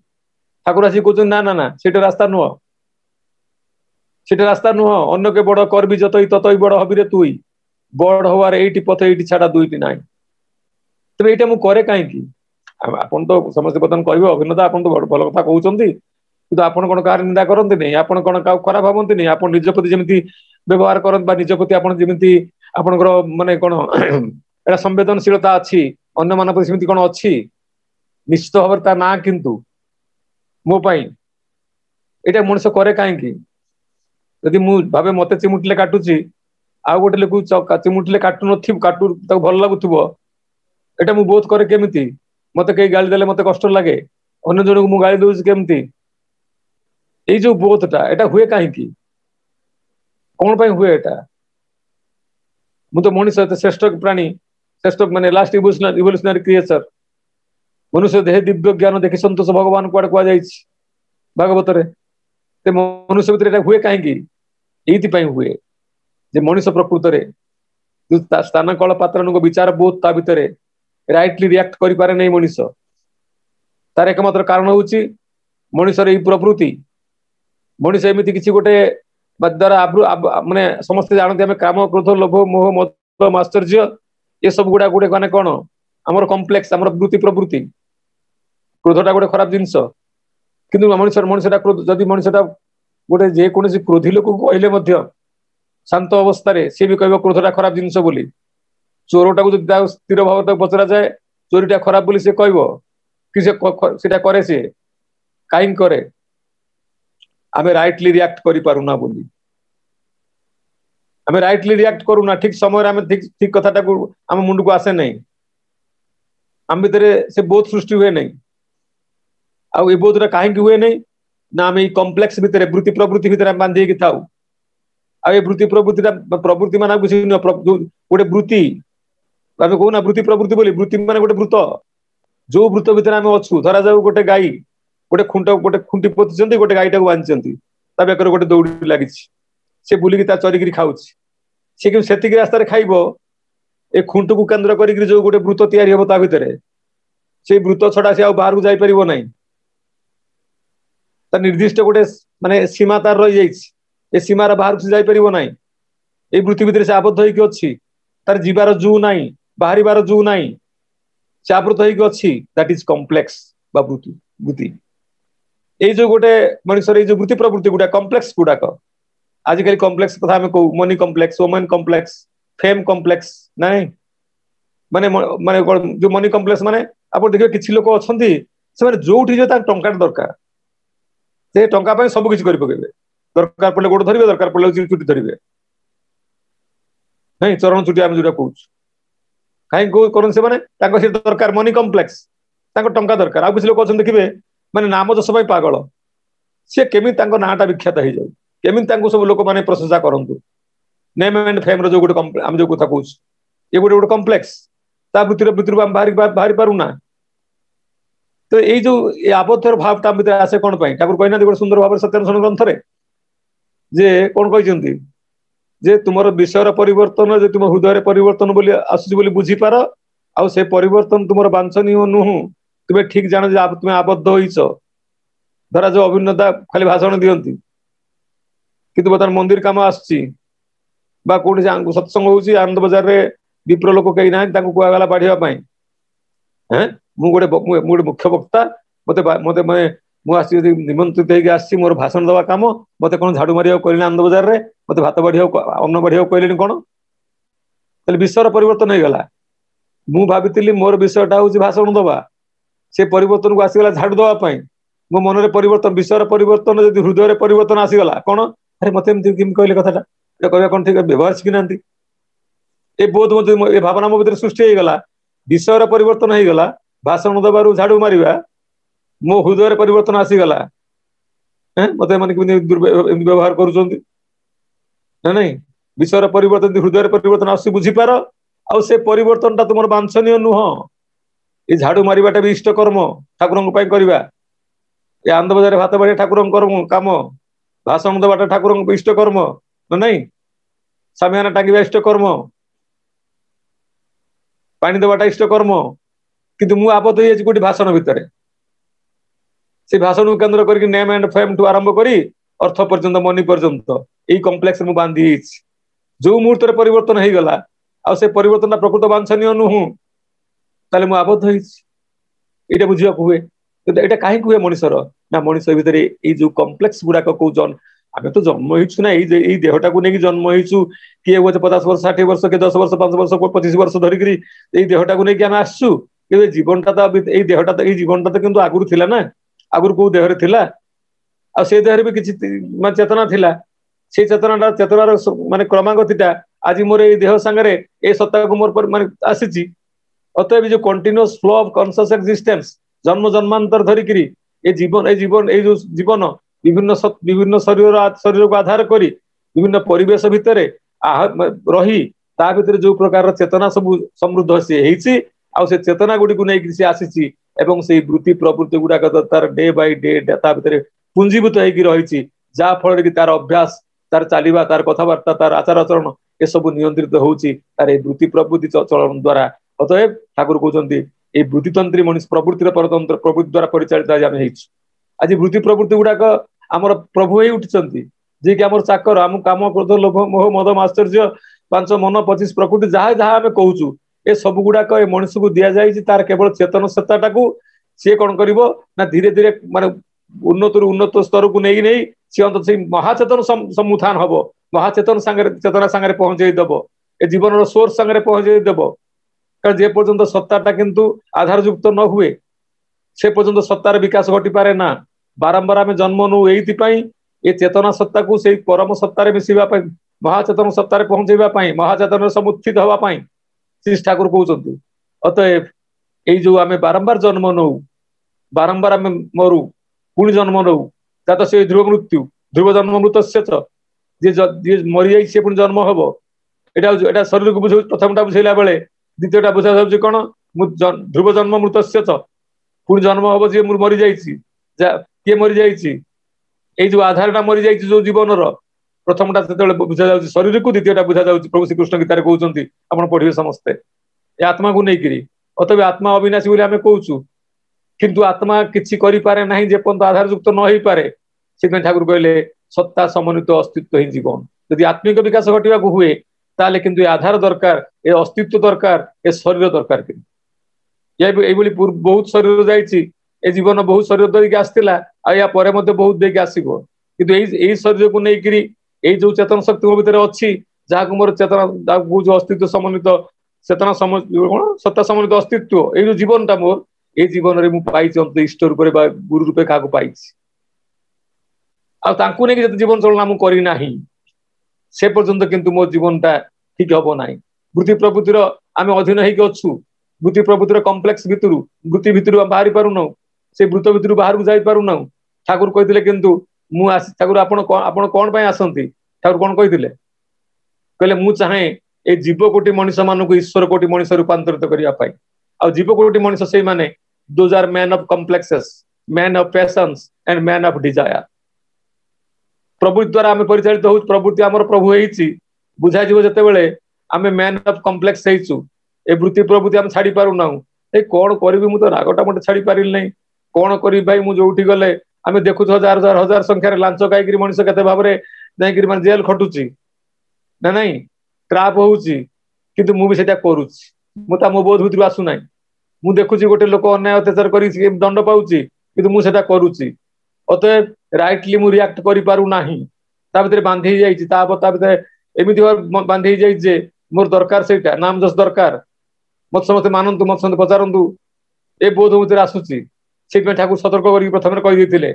ଠାକୁର ଆସିକି କହୁଛନ୍ତି ନା ନା ନା ସେଇଟା ରାସ୍ତା ନୁହଁ ସେଇଟା ରାସ୍ତା ନୁହଁ ଅନ୍ୟକେ ବଡ କରବି ଯତଇ ତତଇ ବଡ ହବିରେ ତୁଇ ବଡ ହବାର ଏଇଠି ପଥ ଏଇଠି ଛାଡା ଦୁଇଟି ନାହିଁ ତେବେ ଏଇଟା ମୁଁ କରେ କାହିଁକି ଆପଣ ତ ସମସ୍ତେ ବର୍ତ୍ତମାନ କହିବେ ଅଭିନେତା ଆପଣ ତ ଭଲ କଥା କହୁଛନ୍ତି କିନ୍ତୁ ଆପଣ କ'ଣ କାହାର ନିନ୍ଦା କରନ୍ତି ନାହିଁ ଆପଣ କ'ଣ କାହାକୁ ଖରାପ ଭାବନ୍ତି ନାହିଁ ଆପଣ ନିଜ ପ୍ରତି ଯେମିତି ବ୍ୟବହାର କରନ୍ତି ବା ନିଜ ପ୍ରତି ଆପଣ ଯେମିତି ଆପଣଙ୍କର ମାନେ କ'ଣ ଏଇଟା ସମ୍ବେଦନଶୀଳତା ଅଛି ଅନ୍ୟମାନଙ୍କ ସେମିତି କଣ ଅଛି ନିଶ୍ଚିତ ଭାବରେ ତା ନାଁ କିନ୍ତୁ ମୋ ପାଇଁ ଏଇଟା ମଣିଷ କରେ କାହିଁକି ଯଦି ମୁଁ ଭାବେ ମତେ ଚିମୁଟିଲେ କାଟୁଛି ଆଉ ଗୋଟେ ଲୋକ ଚିମୁଟିଲେ କାଟୁ କାଟୁ ତାକୁ ଭଲ ଲାଗୁଥିବ ଏଇଟା ମୁଁ ବୋଧ କରେ କେମିତି ମତେ କେହି ଗାଳି ଦେଲେ ମତେ କଷ୍ଟ ଲାଗେ ଅନ୍ୟ ଜଣକୁ ମୁଁ ଗାଳି ଦଉଛି କେମିତି ଏଇ ଯୋଉ ବୋଧଟା ଏଟା ହୁଏ କାହିଁକି କଣ ପାଇଁ ହୁଏ ଏଟା ମୁଁ ତ ମଣିଷ ଏତେ ଶ୍ରେଷ୍ଠ ପ୍ରାଣୀ শ্রেষ্ঠ মানে লাস্ট ইভলিউশনারি ক্রিয়েচর ମନୁଷ୍ୟ ଦେହେ ଦିବ୍ୟ ଜ୍ଞାନ ଦେଖି ସନ୍ତୋଷ ଭଗବାନ କୁଆଡେ କୁହାଯାଇଛି ଭାଗବତରେ ସେ ମନୁଷ୍ୟ ଭିତରେ ଏଇଟା ହୁଏ କାହିଁକି ଏଇଥିପାଇଁ ହୁଏ ଯେ ମଣିଷ ପ୍ରକୃତରେ ସ୍ଥାନ କଳ ପାତ୍ରଙ୍କ ବିଚାର ବୋଧ ତା ଭିତରେ ରାଇଟଲି ରିଆକ୍ଟ କରିପାରେ ନାହିଁ ମଣିଷ ତାର ଏକମାତ୍ର କାରଣ ହଉଛି ମଣିଷର ଏଇ ପ୍ରବୃତ୍ତି ମଣିଷ ଏମିତି କିଛି ଗୋଟେ ଦ୍ୱାରା ଆବ୍ରୁ ମାନେ ସମସ୍ତେ ଜାଣନ୍ତି ଆମେ କାମ କ୍ରୋଧ ଲୋଭ ମୋହ ମତ ମାଶ୍ଚର୍ଯ୍ୟ ଏସବୁ ଗୁଡ଼ାକ ଗୋଟେ ମାନେ କଣ ଆମର କମ୍ପ୍ଲେକ୍ସ ଆମର ବୃତ୍ତି ପ୍ରବୃତ୍ତି କ୍ରୋଧଟା ଗୋଟେ ଖରାପ ଜିନିଷ କିନ୍ତୁ ମଣିଷ ମଣିଷଟା ଯଦି ମଣିଷଟା ଗୋଟେ ଯେକୌଣସି କ୍ରୋଧି ଲୋକକୁ କହିଲେ ମଧ୍ୟ ଶାନ୍ତ ଅବସ୍ଥାରେ ସିଏ ବି କହିବ କ୍ରୋଧଟା ଖରାପ ଜିନିଷ ବୋଲି ଚୋରଟାକୁ ଯଦି ତା ସ୍ଥିର ଭାବରେ ତାକୁ ପଚରାଯାଏ ଚୋରିଟା ଖରାପ ବୋଲି ସେ କହିବ କି ସେ ସେଟା କରେ ସିଏ କାହିଁକି କରେ ଆମେ ରାଇଟଲି ରିଆକ୍ଟ କରିପାରୁନା ବୋଲି ଆମେ ରାଇଟଲି ରିଆକ୍ଟ କରୁନା ଠିକ ସମୟରେ ଆମେ ଠିକ କଥାଟାକୁ ଆମ ମୁଣ୍ଡକୁ ଆସେ ନାହିଁ ଆମ ଭିତରେ ସେ ବୋଧ ସୃଷ୍ଟି ହୁଏ ନାହିଁ ଆଉ ଏ ବୋଧଟା କାହିଁକି ହୁଏ ନାହିଁ ନା ଆମେ ଏଇ କମ୍ପ୍ଲେକ୍ସ ଭିତରେ ବୃତ୍ତି ପ୍ରବୃତ୍ତି ଭିତରେ ଆମେ ବାନ୍ଧି ହେଇକି ଥାଉ ଆଉ ଏ ବୃତ୍ତି ପ୍ରବୃତ୍ତିଟା ପ୍ରବୃତ୍ତି ମାନେ କିଛି ନୁହଁ ଗୋଟେ ବୃତ୍ତି ଆମେ କହୁନା ବୃତ୍ତି ପ୍ରବୃତ୍ତି ବୋଲି ବୃତ୍ତି ମାନେ ଗୋଟେ ବୃତ ଯୋଉ ବୃତ୍ତ ଭିତରେ ଆମେ ଅଛୁ ଧରାଯାଉ ଗୋଟେ ଗାଈ ଗୋଟେ ଖୁଣ୍ଟ ଗୋଟେ ଖୁଣ୍ଟି ପୋତିଛନ୍ତି ଗୋଟେ ଗାଈଟାକୁ ବାନ୍ଧିଛନ୍ତି ତା ବେକରେ ଗୋଟେ ଦୌଡ଼ି ଲାଗିଛି ସେ ବୁଲିକି ତା ଚରିକିରି ଖାଉଛି ସେ କିନ୍ତୁ ସେତିକି ରାସ୍ତାରେ ଖାଇବ ଏ ଖୁଣ୍ଟକୁ କେନ୍ଦ୍ର କରିକିରି ଯୋଉ ଗୋଟେ ବୃତ ତିଆରି ହବ ତା ଭିତରେ ସେଇ ବୃତ ଛଡା ସେ ଆଉ ବାହାରକୁ ଯାଇପାରିବ ନାହିଁ ତା ନିର୍ଦ୍ଦିଷ୍ଟ ଗୋଟେ ମାନେ ସୀମା ତାର ରହିଯାଇଛି ଏ ସୀମାର ବାହାରକୁ ସେ ଯାଇପାରିବ ନାହିଁ ଏଇ ବୃତ୍ତି ଭିତରେ ସେ ଆବଦ୍ଧ ହେଇକି ଅଛି ତାର ଯିବାର ଜୁ ନାହିଁ ବାହାରିବାର ଜୁ ନାହିଁ ସେ ଆବୃତ ହେଇକି ଅଛି ଦାଟ ଇଜ କମ୍ପ୍ଲେକ୍ସ ବା ବୃତ୍ତି ବୃତ୍ତି ଏଇ ଯୋଉ ଗୋଟେ ମଣିଷର ଏଇ ଯୋଉ ବୃତ୍ତି ପ୍ରବୃତ୍ତି ଗୁଡ଼ାକ କମ୍ପ୍ଲେକ୍ସ ଗୁଡାକ ଆଜିକାଲି କମ୍ପ୍ଲେକ୍ସ କଥା ଆମେ କହୁ money complex women complex fame complex ନା ନାଇଁ ମାନେ ମାନେ ଯୋଉ ମନି କମ୍ପ୍ଲେକ୍ସ ମାନେ ଆପଣ ଦେଖିବେ କିଛି ଲୋକ ଅଛନ୍ତି ସେମାନେ ଯୋଉଠି ଯିବେ ତାଙ୍କ ଟଙ୍କାଟା ଦରକାର ସେ ଟଙ୍କା ପାଇଁ ସବୁ କିଛି କରି ପକେଇବେ ଦରକାର ପଡ଼ିଲେ ଗୋଡ଼ ଧରିବେ ଦରକାର ପଡ଼ିଲେ ଚୁଟି ଧରିବେ ନାଇଁ ଚରଣ ଚୁଟି ଆମେ ଯୋଉଟା କହୁଛୁ କାହିଁକି କରନ୍ତି ସେମାନେ ତାଙ୍କ ସେଠି ଦରକାର ମନି କମ୍ପ୍ଲେକ୍ସ ତାଙ୍କ ଟଙ୍କା ଦରକାର ଆଉ କିଛି ଲୋକ ଅଛନ୍ତି ଦେଖିବେ ମାନେ ନାମ ଯଶ ପାଇଁ ପାଗଳ ସିଏ କେମିତି ତାଙ୍କ ନାଁଟା ବିଖ୍ୟାତ ହେଇଯାଉ କେମିତି ତାଙ୍କୁ ସବୁ ଲୋକମାନେ ପ୍ରଶଂସା କରନ୍ତୁ ନେମ୍ ଆଣ୍ଡ ଫେମ୍ର ଯୋଉ ଗୋଟେ ଆମେ ଯୋଉ କଥା କହୁଛୁ ଏ ଗୋଟେ ଗୋଟେ କମ୍ପ୍ଲେକ୍ସ ତା ଭିତର ଭିତରକୁ ଆମେ ବାହାରି ବାହାରି ପାରୁନା ତ ଏଇ ଯୋଉ ଆବଦ୍ଧର ଭାବଟା ତା ଭିତରେ ଆସେ କଣ ପାଇଁ ଠାକୁର କହିନାହାନ୍ତି ଗୋଟେ ସୁନ୍ଦର ଭାବରେ ସତ୍ୟାନୁଷ୍ଠାନ ଗ୍ରନ୍ଥରେ ଯେ କଣ କହିଛନ୍ତି ଯେ ତୁମର ବିଷୟର ପରିବର୍ତ୍ତନ ଯେ ତୁମ ହୃଦୟରେ ପରିବର୍ତ୍ତନ ବୋଲି ଆସୁଛି ବୋଲି ବୁଝିପାର ଆଉ ସେ ପରିବର୍ତ୍ତନ ତୁମର ବାଞ୍ଛନୀୟ ନୁହଁ ତୁମେ ଠିକ ଜାଣ ଯେ ତୁମେ ଆବଦ୍ଧ ହେଇଛ ଧରାଯାଉ ଅଭିନେତା ଖାଲି ଭାଷଣ ଦିଅନ୍ତି କିନ୍ତୁ ବର୍ତ୍ତମାନ ମନ୍ଦିର କାମ ଆସିଛି ବା କୋଉଠି ସତ୍ସଙ୍ଗ ହଉଛି ଆନନ୍ଦ ବଜାରରେ ବିପ୍ର ଲୋକ କେହି ନାହାନ୍ତି ତାଙ୍କୁ କୁହାଗଲା ବାଢିବା ପାଇଁ ହେଁ ମୁଁ ଗୋଟେ ମୁଁ ଗୋଟେ ମୁଖ୍ୟ ବକ୍ତା ମତେ ମତେ ମାନେ ମୁଁ ଆସିଛି ଯଦି ନିମନ୍ତ୍ରିତ ହେଇକି ଆସିଛି ମୋର ଭାଷଣ ଦବା କାମ ମତେ କଣ ଝାଡୁ ମାରିବାକୁ କହିଲେଣି ଆନନ୍ଦ ବଜାରରେ ମତେ ଭାତ ବାଢିବାକୁ ଅନ୍ନ ବାଢିବାକୁ କହିଲେଣି କଣ ତାହେଲେ ବିଷୟର ପରିବର୍ତ୍ତନ ହେଇଗଲା ମୁଁ ଭାବିଥିଲି ମୋର ବିଷୟଟା ହଉଛି ଭାଷଣ ଦବା ସେ ପରିବର୍ତ୍ତନକୁ ଆସିଗଲା ଝାଡୁ ଦବା ପାଇଁ ମୋ ମନରେ ପରିବର୍ତ୍ତନ ବିଷୟର ପରିବର୍ତ୍ତନ ଯଦି ହୃଦୟରେ ପରିବର୍ତ୍ତନ ଆସିଗଲା କଣ ଆରେ ମତେ ଏମିତି କେମିତି କହିଲେ କଥାଟା ଏଇଟା କହିବା କ'ଣ ଠିକ ବ୍ୟବହାର ଶିଖିନାହାନ୍ତି ଏ ବହୁତ ଏ ଭାବନା ମୋ ଭିତରେ ସୃଷ୍ଟି ହେଇଗଲା ବିଷୟର ପରିବର୍ତ୍ତନ ହେଇଗଲା ଭାଷଣ ଦେବାରୁ ଝାଡୁ ମାରିବା ମୋ ହୃଦୟରେ ପରିବର୍ତ୍ତନ ଆସିଗଲା ମତେ ଏମାନେ କେମିତି ଏମିତି ବ୍ୟବହାର କରୁଛନ୍ତି ନା ନାଇଁ ବିଷୟର ପରିବର୍ତ୍ତନ ହୃଦୟରେ ପରିବର୍ତ୍ତନ ଆସୁଛି ବୁଝିପାର ଆଉ ସେ ପରିବର୍ତ୍ତନଟା ତୁମର ବାଞ୍ଛନୀୟ ନୁହଁ ଏ ଝାଡୁ ମାରିବାଟା ବି ଇଷ୍ଟ କର୍ମ ଠାକୁରଙ୍କ ପାଇଁ କରିବା ଏ ଆନନ୍ଦ ବଜାରରେ ଭାତ ବାଢିଆ ଠାକୁରଙ୍କ କର୍ମ କାମ ଭାଷଣ ଦେବାଟା ଠାକୁରଙ୍କ ଇଷ୍ଟ କର୍ମ ନା ନାଇଁ ସାମିଆନା ଟାଙ୍ଗିବା ଇଷ୍ଟ କର୍ମ ପାଣି ଦେବାଟା ଇଷ୍ଟ କର୍ମ କିନ୍ତୁ ମୁଁ ଆବଦ୍ଧ ହେଇଯାଇଛି ଗୋଟେ ଭାଷଣ ଭିତରେ ସେ ଭାଷଣକୁ କେନ୍ଦ୍ର କରିକି ନେମ୍ ଆଣ୍ଡ ଫେମ୍ ଠୁ ଆରମ୍ଭ କରି ଅର୍ଥ ପର୍ଯ୍ୟନ୍ତ ମନି ପର୍ଯ୍ୟନ୍ତ ଏଇ କମ୍ପ୍ଲେକ୍ସରେ ମୁଁ ବାନ୍ଧି ହେଇଛି ଯୋଉ ମୁହୂର୍ତ୍ତରେ ପରିବର୍ତ୍ତନ ହେଇଗଲା ଆଉ ସେ ପରିବର୍ତ୍ତନଟା ପ୍ରକୃତ ବାଞ୍ଛନୀୟ ନୁହଁ ତାହେଲେ ମୁଁ ଆବଦ୍ଧ ହେଇଛି ଏଇଟା ବୁଝିବାକୁ ହୁଏ କିନ୍ତୁ ଏଇଟା କାହିଁକି ହୁଏ ମଣିଷର ନା ମଣିଷ ଭିତରେ ଏଇ ଯୋଉ କମ୍ପ୍ଲେକ୍ସ ଗୁଡାକ କୋଉ ଆମେ ତ ଜନ୍ମ ହେଇଛୁ ନା ଏଇ ଏଇ ଦେହଟାକୁ ନେଇକି ଜନ୍ମ ହେଇଛୁ କିଏ ବୋଧେ ପଚାଶ ବର୍ଷ ଷାଠିଏ ବର୍ଷ କିଏ ଦଶ ବର୍ଷ ପାଞ୍ଚ ବର୍ଷ ପଚିଶ ବର୍ଷ ଧରିକିରି ଏଇ ଦେହଟାକୁ ନେଇକି ଆମେ ଆସିଛୁ କିନ୍ତୁ ଜୀବନଟା ତ ଏଇ ଦେହଟା ତ ଏଇ ଜୀବନଟା ତ କିନ୍ତୁ ଆଗରୁ ଥିଲା ନା ଆଗରୁ କୋଉ ଦେହରେ ଥିଲା ଆଉ ସେ ଦେହରେ ବି କିଛି ମାନେ ଚେତନା ଥିଲା ସେଇ ଚେତନାଟା ଚେତନାର ମାନେ କ୍ରମାଗତିଟା ଆଜି ମୋର ଏଇ ଦେହ ସାଙ୍ଗରେ ଏଇ ସତ୍ତାକୁ ମୋର ମାନେ ଆସିଛି ଅତଏବ ଯୋଉ continuous flow of conscious existence ଜନ୍ମ ଜନ୍ମାନ୍ତର ଧରିକିରି ଏ ଜୀବନ ଏ ଜୀବନ ଏଇ ଯୋଉ ଜୀବନ ବିଭିନ୍ନ ବିଭିନ୍ନ ଶରୀରର ଶରୀରକୁ ଆଧାର କରି ବିଭିନ୍ନ ପରିବେଶ ଭିତରେ ରହି ତା ଭିତରେ ଯୋଉ ପ୍ରକାରର ଚେତନା ସବୁ ସମୃଦ୍ଧ ସେ ହେଇଛି ଆଉ ସେ ଚେତନା ଗୁଡିକୁ ନେଇକି ସେ ଆସିଛି ଏବଂ ସେଇ ବୃତ୍ତି ପ୍ରବୃତ୍ତି ଗୁଡାକ ତାର ଡେ ବାଇ ଡେ ତା ଭିତରେ ପୁଞ୍ଜୀଭୂତ ହେଇକି ରହିଛି ଯାହା ଫଳରେ କି ତାର ଅଭ୍ୟାସ ତାର ଚାଲିବା ତାର କଥାବାର୍ତ୍ତା ତାର ଆଚାର ଆଚରଣ ଏସବୁ ନିୟନ୍ତ୍ରିତ ହଉଛି ତାର ଏଇ ବୃତ୍ତି ପ୍ରବୃତ୍ତି ଚଳନ ଦ୍ଵାରା ଅତଏବ ଠାକୁର କହୁଛନ୍ତି এই ବୃତ୍ତିତନ୍ତ୍ରୀ ମଣିଷ ପ୍ରବୃତ୍ତିର ପରତନ୍ତ୍ର ପ୍ରବୃତ୍ତି ଦ୍ୱାରା ପରିଚାଳିତ ଆଜି ଆମେ ହେଇଛୁ ଆଜି ବୃତ୍ତି ପ୍ରବୃତ୍ତି ଗୁଡାକ ଆମର ପ୍ରଭୁ ହେଇ ଉଠିଛନ୍ତି ଯିଏକି ଆମର ଚାକର ଆମ କାମ କ୍ରୋଧ ଲୋଭ ମୋହ ମଦ ଆଶ୍ଚର୍ଯ୍ୟ ପାଞ୍ଚ ମନ ପଚିଶ ପ୍ରକୃତି ଯାହା ଯାହା ଆମେ କହୁଛୁ ଏ ସବୁ ଗୁଡାକ ଏ ମଣିଷକୁ ଦିଆଯାଇଛି ତାର କେବଳ ଚେତନଶୀଳତାକୁ ସିଏ କଣ କରିବ ନା ଧୀରେ ଧୀରେ ମାନେ ଉନ୍ନତରୁ ଉନ୍ନତ ସ୍ତରକୁ ନେଇ ନେଇ ସିଏ ଅନ୍ତତ ସେଇ ମହାଚେତନ ସମ୍ମୁଖାନ ହବ ମହାଚେତନ ସାଙ୍ଗରେ ଚେତନା ସାଙ୍ଗରେ ପହଞ୍ଚେଇ ଦବ ଏ ଜୀବନର ସୋର୍ସ ସାଙ୍ଗରେ ପହଞ୍ଚେଇ ଦବ কারণ যে পর্যন্ত সত্তাটা কিন্তু আধারযুক্ত ন হুয়ে সে পর্যন্ত সত্তার বিকাশ ঘটিপারে না বারম্বার আমি জন্ম নু এইଥିପାଇଁ ଏ ଚେତନା ସତ୍ତାକୁ ସେଇ ପରମ ସତ୍ତାରେ ମିଶିବା ପାଇଁ ମହାଚେତନ ସତ୍ତାରେ ପହଞ୍ଚେଇବା ପାଇଁ ମହାଚେତନରେ ସମୁତ୍ଥିତ ହେବା ପାଇଁ ଶ୍ରୀ ଠାକୁର କହୁଛନ୍ତି ଅତଏବ ଏଇ ଯୋଉ ଆମେ ବାରମ୍ବାର ଜନ୍ମ ନଉ ବାରମ୍ବାର ଆମେ ମରୁ ପୁଣି ଜନ୍ମ ନଉ ତା ତ ସେ ଧ୍ରୁବ ମୃତ୍ୟୁ ଧ୍ରୁବ ଜନ୍ମ ମୃତ୍ୟୁଶ୍ଚେତ ଯିଏ ଯିଏ ମରିଯାଇଛି ସେ ପୁଣି ଜନ୍ମ ହବ ଏଇଟା ଏଇଟା ଶରୀରକୁ ବୁଝଉ ପ୍ରଥମଟା ବୁଝେଇଲା ବେଳେ দ্বিতীয়টা বোঝা যাচ্ছে কোন ধ্রুব জন্ম মৃতস্য তো পুଣି জন্ম হব ଯିଏ ମରିଯାଇଛି କିଏ ମରିଯାଇଛି ଏଇ ଯୋଉ ଆଧାରଟା ମରିଯାଇଛି ଯୋଉ ଜୀବନର ପ୍ରଥମଟା ଯେତେବେଳେ ବୁଝାଯାଉଛି ଶରୀରକୁ ଦ୍ୱିତୀୟଟା ବୁଝାଯାଉଛି ପ୍ରଭୁ ଶ୍ରୀକୃଷ୍ଣ ଗୀତାରେ କହୁଛନ୍ତି ଆପଣ ପଢିବେ ସମସ୍ତେ ଏ ଆତ୍ମାକୁ ନେଇକିରି ଅତବେ ଆତ୍ମା ଅବିନାଶୀ ବୋଲି ଆମେ କହୁଛୁ କିନ୍ତୁ ଆତ୍ମା କିଛି କରିପାରେ ନାହିଁ ଯେପର୍ଯ୍ୟନ୍ତ ଆଧାରଯୁକ୍ତ ନ ହେଇପାରେ ସେଥିପାଇଁ ଠାକୁର କହିଲେ ସତ୍ତା ସମନ୍ୱିତ ଅସ୍ତିତ୍ୱ ହିଁ ଜୀବନ ଯଦି ଆତ୍ମିକ ବିକାଶ ଘଟିବାକୁ ହୁଏ তাহলে কিন্তু এই আধার দরকার এ অস্তিত্ব দরকার এ শরীর দরকার কিন্তু এইভাবে বহুত শরীর যাইছি এ জীবন বহু শরীর ধরিকি আসছিলা আর ইয়া পরে মধ্যে বহুত দেখি আসিব কিন্তু এই এই শরীরকে নেইকি এই যে চেতন শক্তি ভিতরে অছি যাহাকে মোর চেতনা যাহাকে যে অস্তিত্ব সমন্বিত চেতনা সম সত্তা সমন্বিত অস্তিত্ব এই যে জীবনটা মোর এই জীবনরে মু পাইছি অন্ত ইষ্ট রূপে বা গুরু রূপে কাহাকে পাইছি আর ଆଉ ତାଙ୍କୁ ନେଇକି জীবন চলনা মু করি নাহি সে পর্যন্ত কিন্তু ମୋ জীবনটা ଠିକ ହବ ନାହିଁ ବୃତ୍ତି ପ୍ରବୃତ୍ତିର ଆମେ ଅଧୀନ ହେଇକି ଅଛୁ ବୃତ୍ତି ପ୍ରବୃତ୍ତିର କମ୍ପ୍ଲେକ୍ସ ଭିତରୁ ବୃତ୍ତି ଭିତରୁ ବାହାରି ପାରୁନାହୁଁ ସେ ବୃତ୍ତ ଭିତରୁ ବାହାରକୁ ଯାଇପାରୁନାହୁଁ ଠାକୁର କହିଥିଲେ କିନ୍ତୁ ମୁଁ ଆସି ଠାକୁର ଆପଣ ଆପଣ କଣ ପାଇଁ ଆସନ୍ତି ଠାକୁର କଣ କହିଥିଲେ କହିଲେ ମୁଁ ଚାହେଁ ଏ ଜୀବ କୋଟି ମଣିଷ ମାନଙ୍କୁ ଈଶ୍ୱର କୋଟି ମଣିଷ ରୂପାନ୍ତରିତ କରିବା ପାଇଁ ଆଉ ଜୀବ କୋଟି ମଣିଷ ସେଇମାନେ those are man of complexes man of passions and man of desire ପ୍ରବୃତ୍ତି ଦ୍ୱାରା ଆମେ ପରିଚାଳିତ ହଉ ପ୍ରବୃତ୍ତି ଆମର ପ୍ରଭୁ ହେଇଛି ବୁଝାଯିବ ଯେତେବେଳେ ଆମେ ମ୍ୟାନ୍ ଅଫ୍ କମ୍ପ୍ଲେକ୍ସ ହେଇଛୁ ଏ ବୃତ୍ତି ପ୍ରବୃତ୍ତି ଆମେ ଛାଡି ପାରୁନାହୁଁ ଏ କଣ କରିବି ମୁଁ ତ ରାଗଟା ମୋତେ ଛାଡି ପାରିଲି ନାହିଁ କଣ କରିବି ଭାଇ ମୁଁ ଯୋଉଠି ଗଲେ ଆମେ ଦେଖୁଛୁ ହଜାର ହଜାର ହଜାର ସଂଖ୍ୟାରେ ଲାଞ୍ଚ ଖାଇକିରି ମଣିଷ କେତେ ଭାବରେ ଯାଇକିରି ମାନେ ଜେଲ ଖଟୁଛି ନା ନାଇଁ ଟ୍ରାପ୍ ହଉଛି କିନ୍ତୁ ମୁଁ ବି ସେଇଟା କରୁଛି ମୁଁ ତା ମୋ ବୋଧ ଭିତରୁ ଆସୁନାହିଁ ମୁଁ ଦେଖୁଛି ଗୋଟେ ଲୋକ ଅନ୍ୟାୟ ଅତ୍ୟାଚାର କରିଛି ଦଣ୍ଡ ପାଉଛି କିନ୍ତୁ ମୁଁ ସେଟା କରୁଛି ଅତଏବ ରାଇଟଲି ମୁଁ ରିଆକ୍ଟ କରିପାରୁନାହିଁ ତା ଭିତରେ ବାନ୍ଧି ହେଇଯାଇଛି ତା ତା ଭିତରେ ଏମିତି ବାନ୍ଧି ହେଇଯାଇଛି ଯେ ମୋର ଦରକାର ସେଇଟା ନାମ ଜସ୍ ଦରକାର ମତେ ସମସ୍ତେ ମାନନ୍ତୁ ମତେ ସମସ୍ତେ ପଚାରନ୍ତୁ ଏ ବୋଧ ଭିତରେ ଆସୁଛି ସେଥିପାଇଁ ଠାକୁର ସତର୍କ କରିକି ପ୍ରଥମରେ କହିଦେଇଥିଲେ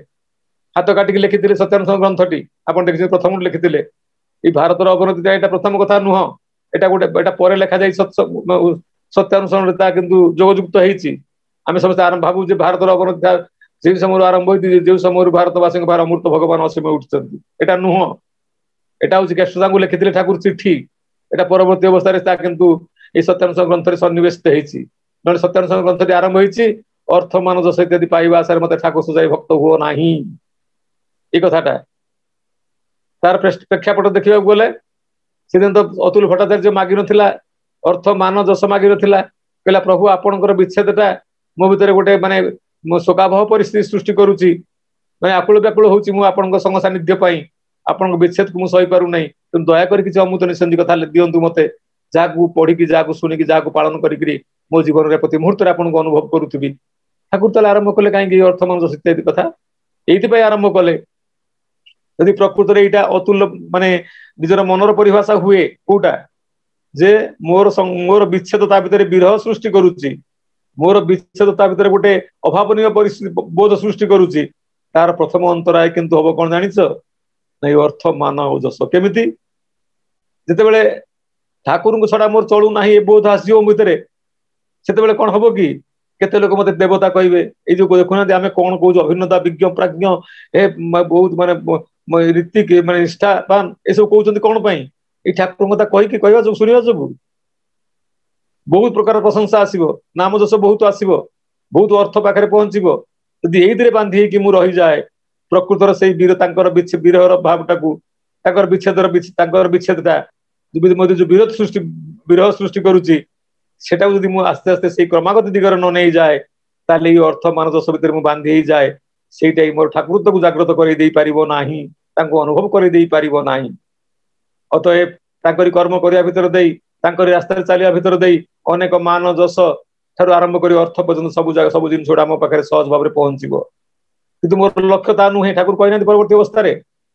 ହାତ କାଟିକି ଲେଖିଥିଲେ ସତ୍ୟାନୁଷ୍ଠାନ ଗ୍ରନ୍ଥଟି ଆପଣ ଦେଖିଛନ୍ତି ପ୍ରଥମରୁ ଲେଖିଥିଲେ এই ভারতের অবনতি এটা প্রথম কথা নুহ এটা গোটে এটা পরে লেখা যাই সত্যানুসরণে তা কিন্তু যোগযুক্ত হয়েছি আমি সমস্ত আরম্ভ ভাবু যে ভারতের অবনতি সেই সময় আরম্ভ হয়েছে যে সময় ভারতবাসী ভার অমৃত ভগবান অসীমে উঠছেন এটা নুহ এটাও জিজ্ঞাসা সুজাঙ্গু লিখিলে ঠাকুর চিঠি এটা পরবর্তী অবস্থায় তা কিন্তু এই সত্যানুষ্ঠান গ্রন্থে সন্নিবেশিত হয়েছি নয় মানে সত্যানুষ্ঠান গ্রন্থটি আরম্ভ হয়েছি অর্থ ମାନସ ইত্যাদি পাইবা আসার মতে ঠাকুর সুজাই ভক্ত হুও না এই কথাটা তার প্রেক্ষাপট সেদিন তো অতুল ভট্টাচার্য ଅତୁଲ ଭଟ୍ଟାଚାର୍ଯ୍ୟ ମାଗିନଥିଲା মান যশ ଯଶ ମାଗିନଥିଲା କହିଲା ପ୍ରଭୁ ଆପଣଙ୍କର ବିଚ୍ଛେଦଟା ମୋ ଭିତରେ ଗୋଟେ ମାନେ শোকাবহ ପରିସ୍ଥିତି ସୃଷ୍ଟି କରୁଛି ମାନେ আকুল ବ୍ୟାକୁଳ ହଉଛି ମୁଁ ଆପଣଙ୍କ সঙ্গ সান্নিধ্য ପାଇଁ ଆପଣଙ୍କ ବିଚ୍ଛେଦକୁ ମୁଁ ସହିପାରୁ ନାହିଁ ତେଣୁ ଦୟାକରି କିଛି ଅମୃତ ନିସନ୍ଦି କଥା ଦିଅନ୍ତୁ ମୋତେ ଯାହାକୁ ପଢିକି ଯାହାକୁ ଶୁଣିକି ଯାହାକୁ ପାଳନ କରିକିରି ମୋ ଜୀବନରେ ପ୍ରତି ମୁହୂର୍ତ୍ତରେ ଆପଣଙ୍କୁ ଅନୁଭବ କରୁଥିବି ଠାକୁର ତାହେଲେ ଆରମ୍ଭ କଲେ କାହିଁକି ଅର୍ଥମଞ୍ଜସ ଇତ୍ୟାଦି କଥା ଏଇଥିପାଇଁ ଆରମ୍ଭ କଲେ ଯଦି ପ୍ରକୃତରେ ଏଇଟା ଅତୁଲ ମାନେ ନିଜର ମନର ପରିଭାଷା ହୁଏ କୋଉଟା ଯେ ମୋର ମୋର ବିଚ୍ଛେଦ ତା ଭିତରେ ବିରହ ସୃଷ୍ଟି କରୁଛି ମୋର ବିଚ୍ଛେଦ ତା ଭିତରେ ଗୋଟେ ଅଭାବନୀୟ ପରିସ୍ଥିତି ବୋଧ ସୃଷ୍ଟି କରୁଛି ତାର ପ୍ରଥମ ଅନ୍ତରାୟ କିନ୍ତୁ ହବ କଣ ଜାଣିଛ ନାଇଁ ଅର୍ଥ ମାନ ଆଉ ଯଶ କେମିତି ଯେତେବେଳେ ଠାକୁରଙ୍କୁ ଛଡା ମୋର ଚଳୁ ନାହିଁ ଏ ବୋଧ ଆସିଯିବ ଭିତରେ ସେତେବେଳେ କଣ ହବ କି କେତେ ଲୋକ ମତେ ଦେବତା କହିବେ ଏଇ ଯୋଉ ଦେଖୁନାହାନ୍ତି ଆମେ କଣ କହୁଛୁ ଅଭିନ୍ନତା ବିଜ୍ଞ ପ୍ରାଜ୍ଞ ଏ ବହୁତ ମାନେ ରୀତି ମାନେ ନିଷ୍ଠାବାନ ଏସବୁ କହୁଛନ୍ତି କଣ ପାଇଁ ଏଇ ଠାକୁରଙ୍କ କଥା କହିକି କହିବା ସବୁ ଶୁଣିବା ସବୁ ବହୁତ ପ୍ରକାର ପ୍ରଶଂସା ଆସିବ ନାମ ଯଶ ବହୁତ ଆସିବ ବହୁତ ଅର୍ଥ ପାଖରେ ପହଞ୍ଚିବ ଯଦି ଏଇଥିରେ ବାନ୍ଧି ହେଇକି ମୁଁ ରହିଯାଏ ପ୍ରକୃତର ସେଇ ବୀର ତାଙ୍କର ବିରହର ଭାବଟାକୁ ତାଙ୍କର ବିଚ୍ଛେଦର ତାଙ୍କର ବିଚ୍ଛେଦଟା ଯଦି ମଧ୍ୟ ଯୋଉ ବିରୋଧ ସୃଷ୍ଟି ବିରହ ସୃଷ୍ଟି କରୁଛି সেটাও যদি ମୁଁ আস্তে আস্তে ସେଇ କ୍ରମାଗତ ଦିଗରେ ନ ନେଇଯାଏ ତାହେଲେ ଏଇ ଅର୍ଥ ମାନସ ଭିତରେ ମୁଁ ବାନ୍ଧି ହେଇଯାଏ ସେଇଟା ମୋର ଠାକୁରତ୍ୱକୁ ଜାଗ୍ରତ କରେଇ ଦେଇପାରିବ ନାହିଁ ତାଙ୍କୁ ଅନୁଭବ କରେଇ ଦେଇପାରିବ ନାହିଁ ଅତଏବ ତାଙ୍କରି କର୍ମ କରିବା ଭିତରେ ଦେଇ ତାଙ୍କରି ରାସ୍ତାରେ ଚାଲିବା ଭିତରେ ଦେଇ ଅନେକ ମାନ ଯଶ ଠାରୁ ଆରମ୍ଭ କରି ଅର୍ଥ ପର୍ଯ୍ୟନ୍ତ ସବୁ ଜାଗା ସବୁ ଜିନିଷ ଗୁଡା ଆମ ପାଖରେ ସହଜ ଭାବରେ ପହଞ୍ଚିବ କିନ୍ତୁ ମୋର ଲକ୍ଷ୍ୟ ତା ନୁହେଁ ଠାକୁର କହିନାହାନ୍ତି ପରବର୍ତ୍ତୀ ଅବସ୍ଥାରେ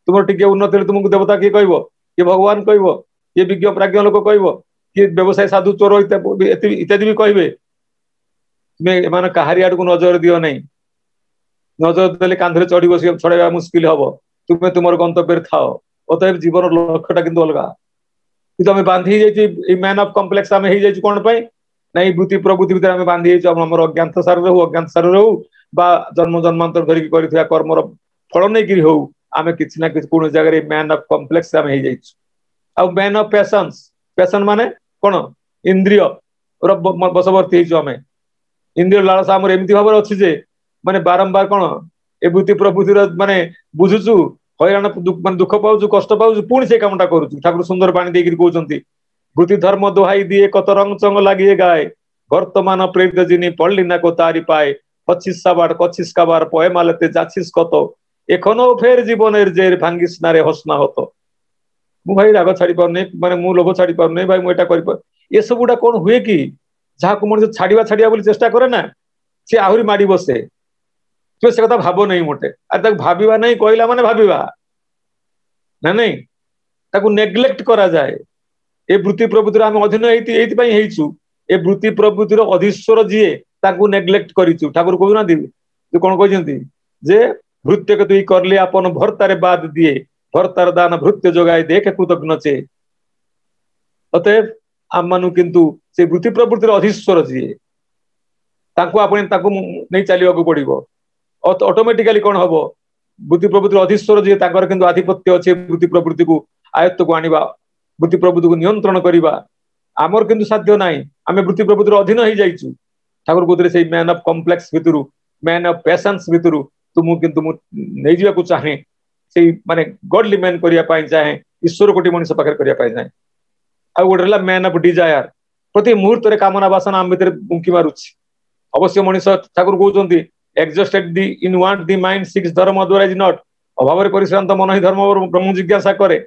ତୁମର ଟିକେ ଉନ୍ନତି ହେଲେ ତୁମକୁ ଦେବତା କିଏ କହିବ କିଏ ଭଗବାନ କହିବ କିଏ ବିଜ୍ଞ ପ୍ରାଜ୍ଞ ଲୋକ କହିବ କିଏ ବ୍ୟବସାୟ ସାଧୁ ଚୋର ଇତ୍ୟାଦି ବି କହିବେ ତୁମେ ଏମାନେ କାହାରି ଆଡକୁ ନଜର ଦିଅ ନାହିଁ ନଜର ଦେଲେ କାନ୍ଧରେ ଚଢିବ ସେ ଛଡେଇବା ମୁସ୍କିଲ ହବ ତୁମେ ତୁମର ଗନ୍ତବ୍ୟରେ ଥାଅ ଅତଏବ ଜୀବନ ଲକ୍ଷ୍ୟଟା କିନ୍ତୁ ଅଲଗା କିନ୍ତୁ ଆମେ ବାନ୍ଧି ହେଇଯାଇଛି ଏଇ ମ୍ୟାନ୍ ଅଫ୍ କମ୍ପ୍ଲେକ୍ସ ଆମେ ହେଇଯାଇଛୁ କଣ ପାଇଁ ନା ଏଇ ବୃତ୍ତି ପ୍ରବୃତ୍ତି ଭିତରେ ଆମେ ବାନ୍ଧି ହେଇଛୁ ଆମର ଅଜ୍ଞାତ ସାରରେ ହଉ ଅଜ୍ଞାତ ସାରରେ ହଉ ବା ଜନ୍ମ ଜନ୍ମାନ୍ତର ଧରିକି କରିଥିବା କର୍ମର ଫଳ ନେଇକିରି ହଉ ଆମେ କିଛି ନା କିଛି କୌଣସି ଜାଗାରେ ମ୍ୟାନ୍ ଅଫ୍ କମ୍ପ୍ଲେକ୍ସ ଆମେ ହେଇଯାଇଛୁ ଆଉ ମ୍ୟାନ୍ ଅଫ୍ ପ୍ୟାସନ୍ସ ପ୍ୟାସନ୍ ମାନେ କ'ଣ ଇନ୍ଦ୍ରିୟର ବଶବର୍ତ୍ତୀ ହେଇଛୁ ଆମେ ଇନ୍ଦ୍ରିୟ ଲାଳସା ଆମର ଏମିତି ଭାବରେ ଅଛି ଯେ ମାନେ ବାରମ୍ବାର କ'ଣ ଏ ବୃତ୍ତି ପ୍ରବୃତ୍ତିର ମାନେ ବୁଝୁଛୁ ହଇରାଣ ମାନେ ଦୁଃଖ ପାଉଛୁ କଷ୍ଟ ପାଉଛୁ ପୁଣି ସେ କାମଟା କରୁଛୁ ଠାକୁର ସୁନ୍ଦର ପାଣି ଦେଇକିରି କହୁଛନ୍ତି ବୃତ୍ତି ଧର୍ମ ଦୋହାଇ ଦିଏ କତ ରଙ୍ଗ ଚଙ୍ଗ ଲାଗିଏ ଗାଏ ବର୍ତ୍ତମାନ ପ୍ରେରିତ ଜିନି ପଡିଲି ନା କୋ ତାରି ପାଏ হচ্ছিস আবার কচ্ছিস কাবার পয়মালেতে যাচ্ছিস কত এখনো ফের জীবনের জের ভাঙ্গিস না রে হসনা হতো ମୁଁ ଭାଇ ରାଗ ଛାଡି ପାରୁନି ମାନେ ମୁଁ ଲୋଭ ଛାଡି ପାରୁନି ଭାଇ ମୁଁ ଏଇଟା କରିପାରୁନି ଏସବୁ ଗୁଡା କଣ ହୁଏ କି ଯାହାକୁ ମଣିଷ ଛାଡିବା ଛାଡିବା ବୋଲି ଚେଷ୍ଟା କରେ ନା ସେ ଆହୁରି ମାଡି ବସେ ତୁ ସେ କଥା ଭାବ ନାହିଁ ମୋଟେ ଆରେ ତାକୁ ଭାବିବା ନାହିଁ କହିଲା ମାନେ ଭାବିବା ନା ନାଇଁ ତାକୁ ନେଗ୍ଲେକ୍ଟ କରାଯାଏ ଏ ବୃତ୍ତି ପ୍ରବୃତ୍ତିର ଆମେ ଅଧୀନ ଏଇଥିପାଇଁ ହେଇଛୁ ଏ ବୃତ୍ତି ପ୍ରବୃତ୍ତିର ଅଧୀଶ୍ୱର ଯିଏ ତାକୁ ନେଗ୍ଲେକ୍ଟ କରିଛୁ ଠାକୁର କହୁନାହାନ୍ତି ଯୋଉ କଣ କହିଛନ୍ତି ଯେ ଭୃତ୍ୟକ ତୁଇ କରଲେ ଆପଣ ଭର୍ତ୍ତାରେ ବାଦ ଦିଏ ভর্তার দান ভৃত্য যোগায় দেখে কৃতজ্ঞ চে অতএব আমানু কিন্তু সে বৃত্তি প্রবৃত্তির অধীশ্বর যিয়ে তাঁকু আপনি তাঁকু নেই চালিবাকু পড়িব অটোমেটিক্যালি কোন হব বৃত্তি প্রবৃত্তির অধীশ্বর যিয়ে তাঁকর কিন্তু আধিপত্য অছে বৃত্তি প্রবৃত্তিকু আয়ত্তকু আনিবা বৃত্তি প্রবৃত্তিকু নিয়ন্ত্রণ করিবা আমার কিন্তু সাধ্য নাই আমি বৃত্তি প্রবৃত্তির অধীন হয়ে যাইছু ঠাকুর কহুলে সেই ମ୍ୟାନ୍ ଅଫ୍ କମ୍ପ୍ଲେକ୍ସ ଭିତରୁ ମ୍ୟାନ୍ ଅଫ୍ ପେସେନ୍ସ ଭିତରୁ ତୁମକୁ କିନ୍ତୁ ମୁଁ ନେଇଯିବାକୁ ଚାହେଁ ସେଇ ମାନେ ଗଡଲି ମ୍ୟାନ୍ କରିବା ପାଇଁ ଚାହେଁ ଈଶ୍ୱର କୋଟି ମଣିଷ ପାଖରେ କରିବା ପାଇଁ ଚାହେଁ ଆଉ ଗୋଟେ ରହିଲା ମ୍ୟାନ୍ ଅଫ୍ ଡିଜାୟାର ପ୍ରତି ମୁହୂର୍ତ୍ତରେ କାମନା ବାସନା ଆମ ଭିତରେ ବୁଙ୍କି ମାରୁଛି ଅବଶ୍ୟ ମଣିଷ ଠାକୁର କହୁଛନ୍ତି exhausted the in one the mind six ଧର୍ମ ଦ୍ୱାରା ଇଜ୍ ନଟ୍ ଅଭାବରେ ପରିଶ୍ରାନ୍ତ ମନ ହିଁ ଧର୍ମ ବ୍ରହ୍ମ ଜିଜ୍ଞାସା କରେ